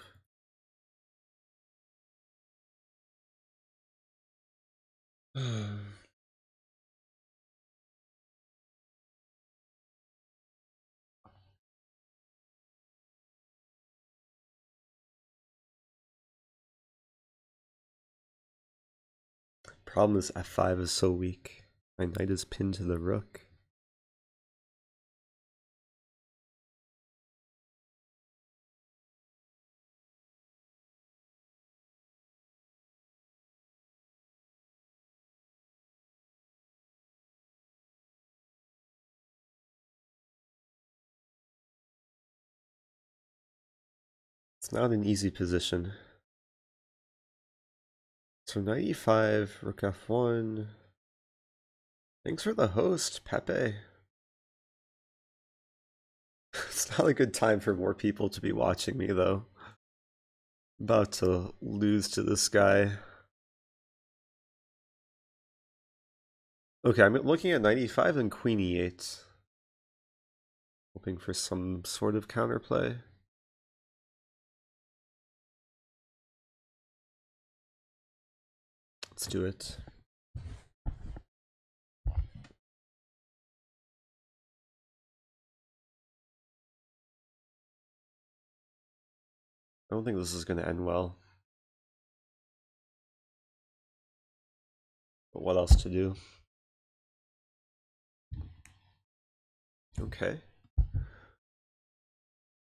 [sighs] [sighs] Problem is f5 is so weak. My knight is pinned to the rook. It's not an easy position. Knight e5, rook f1. Thanks for the host, Pepe. [laughs] it's not a good time for more people to be watching me, though. About to lose to this guy. Okay, I'm looking at 95 and queen e8. Hoping for some sort of counterplay. Let's do it. I don't think this is going to end well. But what else to do? Okay.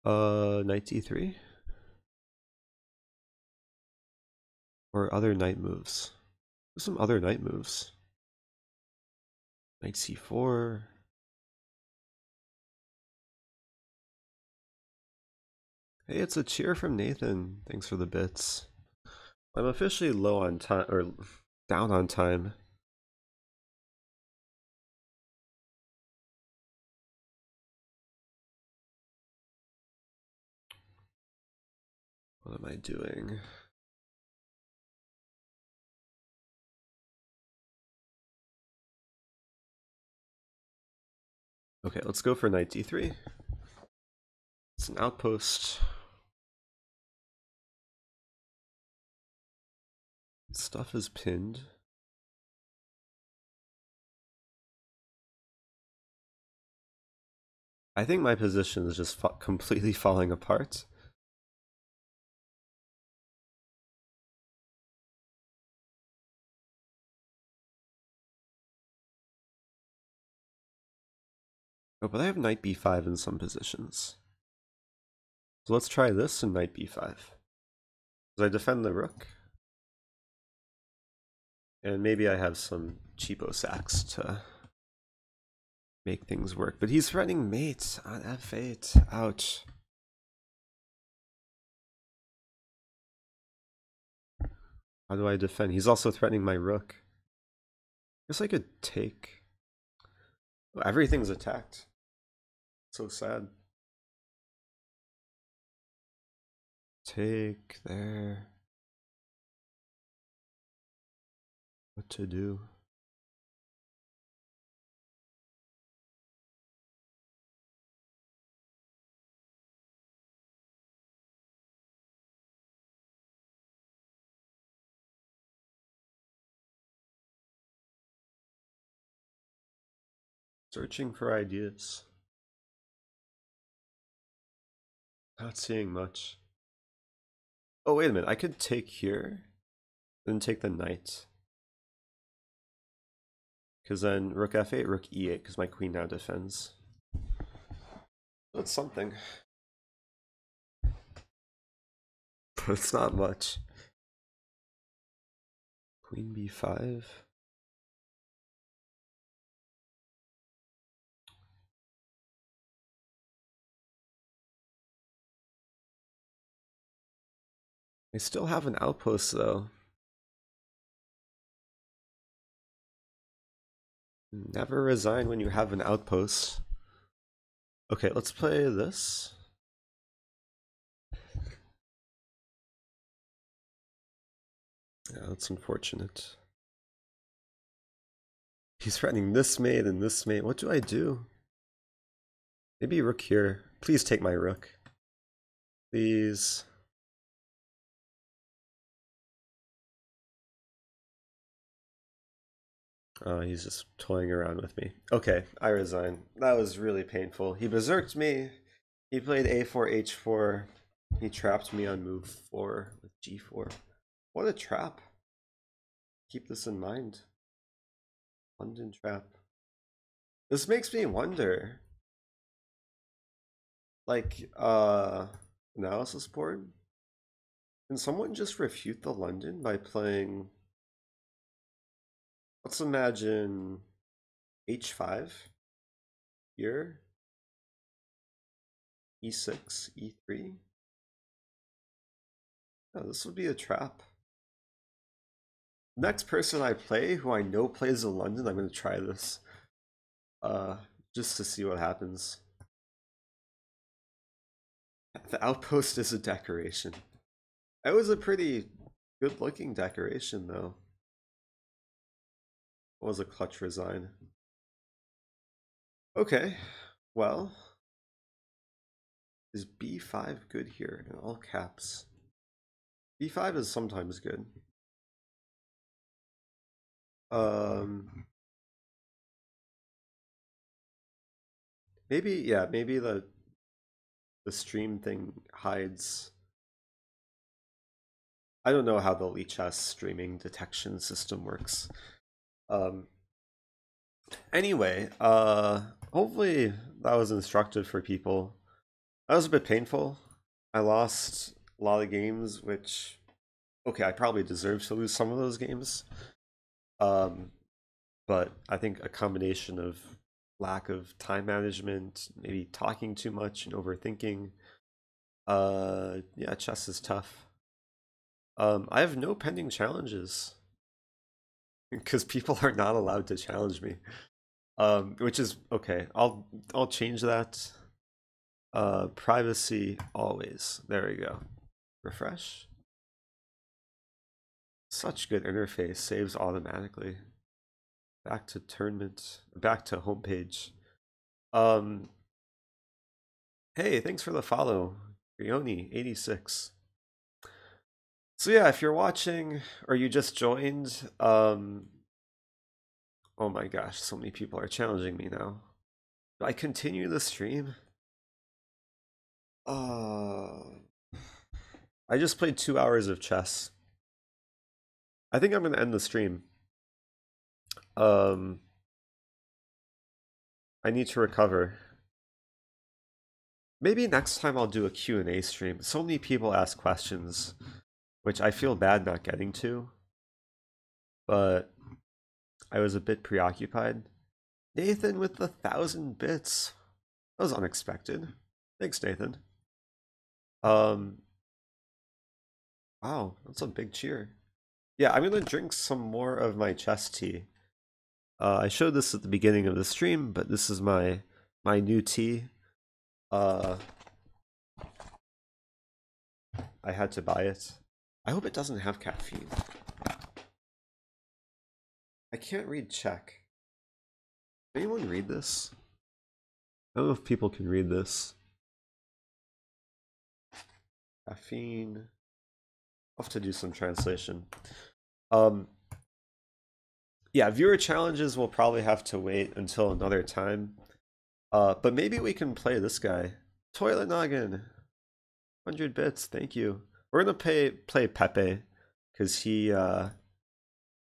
Uh, knight e3? Or other knight moves? Some other knight moves. Knight c4. Hey, it's a cheer from Nathan. Thanks for the bits. I'm officially low on time, or down on time. What am I doing? Okay, let's go for knight d3. It's an outpost. Stuff is pinned. I think my position is just completely [laughs] falling apart. Oh, but I have knight b5 in some positions. So let's try this and knight b5. Because I defend the rook. And maybe I have some cheapo sacks to make things work. But he's threatening mate on f8. Ouch. How do I defend? He's also threatening my rook. I guess I could take. Oh, everything's attacked. So sad. Take there. What to do? Searching for ideas. Not seeing much. Oh, wait a minute. I could take here, then take the knight. Because then rook f8, rook e8, because my queen now defends. That's something. [laughs] But it's not much. Queen b5. I still have an outpost though. Never resign when you have an outpost. Okay, let's play this. Yeah, that's unfortunate. He's threatening this mate and this mate. What do I do? Maybe rook here. Please take my rook. Please. Oh, he's just toying around with me. Okay, I resign. That was really painful. He berserked me. He played a4, h4. He trapped me on move 4 with g4. What a trap. Keep this in mind. London trap. This makes me wonder. Like, uh, analysis board? Can someone just refute the London by playing Let's imagine h5 here, e6, e3. Oh, this would be a trap. Next person I play who I know plays in London, I'm going to try this. Uh, just to see what happens. The outpost is a decoration. It was a pretty good looking decoration though was a clutch resign. Okay, well, is b5 good here in all caps? b5 is sometimes good. Um, maybe yeah, maybe the the stream thing hides. I don't know how the Lichess streaming detection system works. Um, anyway, uh, hopefully that was instructive for people. That was a bit painful. I lost a lot of games, which, okay, I probably deserve to lose some of those games. Um, but I think a combination of lack of time management, maybe talking too much and overthinking. Uh, yeah, chess is tough. Um, I have no pending challenges [laughs] because people are not allowed to challenge me. Um which is okay i'll i'll change that. Uh privacy always. There we go. Refresh. Such good interface. Saves automatically. Back to tournament back to homepage. Um Hey, thanks for the follow, Rioni86. So yeah, if you're watching or you just joined, um, oh my gosh, so many people are challenging me now. Do I continue the stream? Uh, I just played two hours of chess. I think I'm gonna end the stream. Um, I need to recover. Maybe next time I'll do a Q&A stream. So many people ask questions, which I feel bad not getting to. But I was a bit preoccupied. Nathan with the thousand bits. That was unexpected. Thanks, Nathan. Um, wow, that's a big cheer. Yeah, I'm gonna drink some more of my chest tea. Uh, I showed this at the beginning of the stream, but this is my my new tea. Uh, I had to buy it. I hope it doesn't have caffeine. I can't read Czech. Anyone read this? I don't know if people can read this. Caffeine. I'll have to do some translation. Um, yeah, viewer challenges will probably have to wait until another time. Uh, but maybe we can play this guy. Toilet Noggin. 100 bits, thank you. We're gonna pay, play Pepe, because he, uh,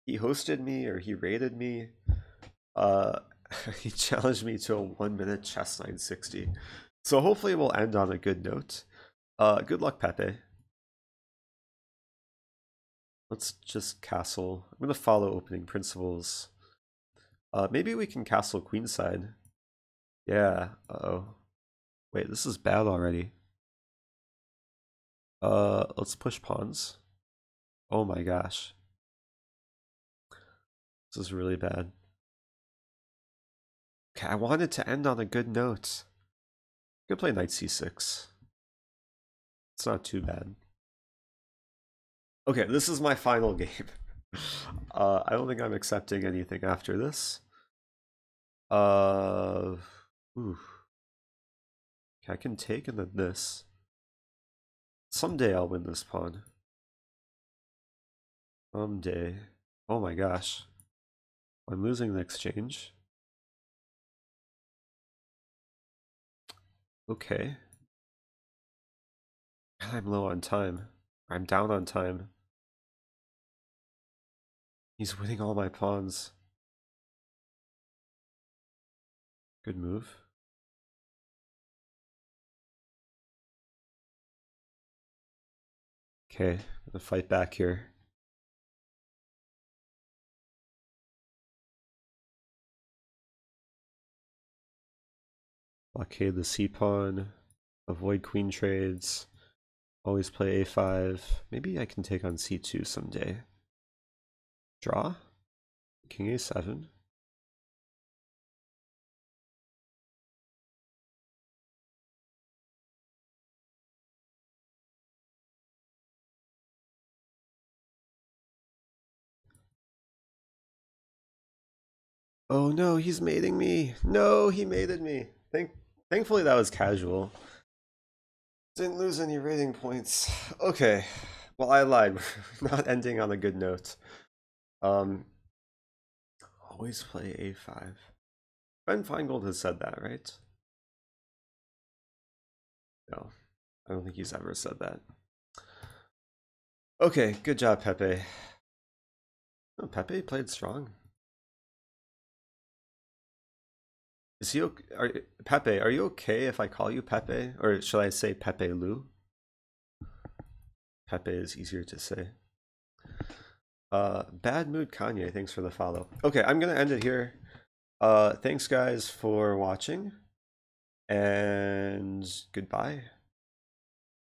he hosted me, or he rated me. Uh, [laughs] he challenged me to a one minute chess 960. So hopefully we'll end on a good note. Uh, good luck, Pepe. Let's just castle. I'm to follow opening principles. Uh, maybe we can castle queenside. Yeah, uh oh Wait, this is bad already. Uh, let's push pawns. Oh my gosh. This is really bad. Okay, I wanted to end on a good note. Could play knight c6. It's not too bad. Okay, this is my final [laughs] game. Uh, I don't think I'm accepting anything after this. Uh, ooh. Okay, I can take and then this. Someday I'll win this pawn. Someday. Oh my gosh. I'm losing the exchange. Okay. I'm low on time. I'm down on time. He's winning all my pawns. Good move. Okay, gonna fight back here. Blockade the c pawn, avoid queen trades. Always play a5. Maybe I can take on c2 someday. Draw. King a7. Oh no, he's mating me. No, he mated me. Thank thankfully that was casual. Didn't lose any rating points. Okay. Well, I lied. [laughs] not ending on a good note. Um, always play a5. Ben Finegold has said that, right? No, I don't think he's ever said that. Okay, good job, Pepe. Oh, Pepe played strong. Is he okay? Are, Pepe, are you okay if I call you Pepe? Or should I say Pepe Lu? Pepe is easier to say. Uh, Bad Mood Kanye, thanks for the follow. Okay, I'm going to end it here. Uh, thanks, guys, for watching. And goodbye.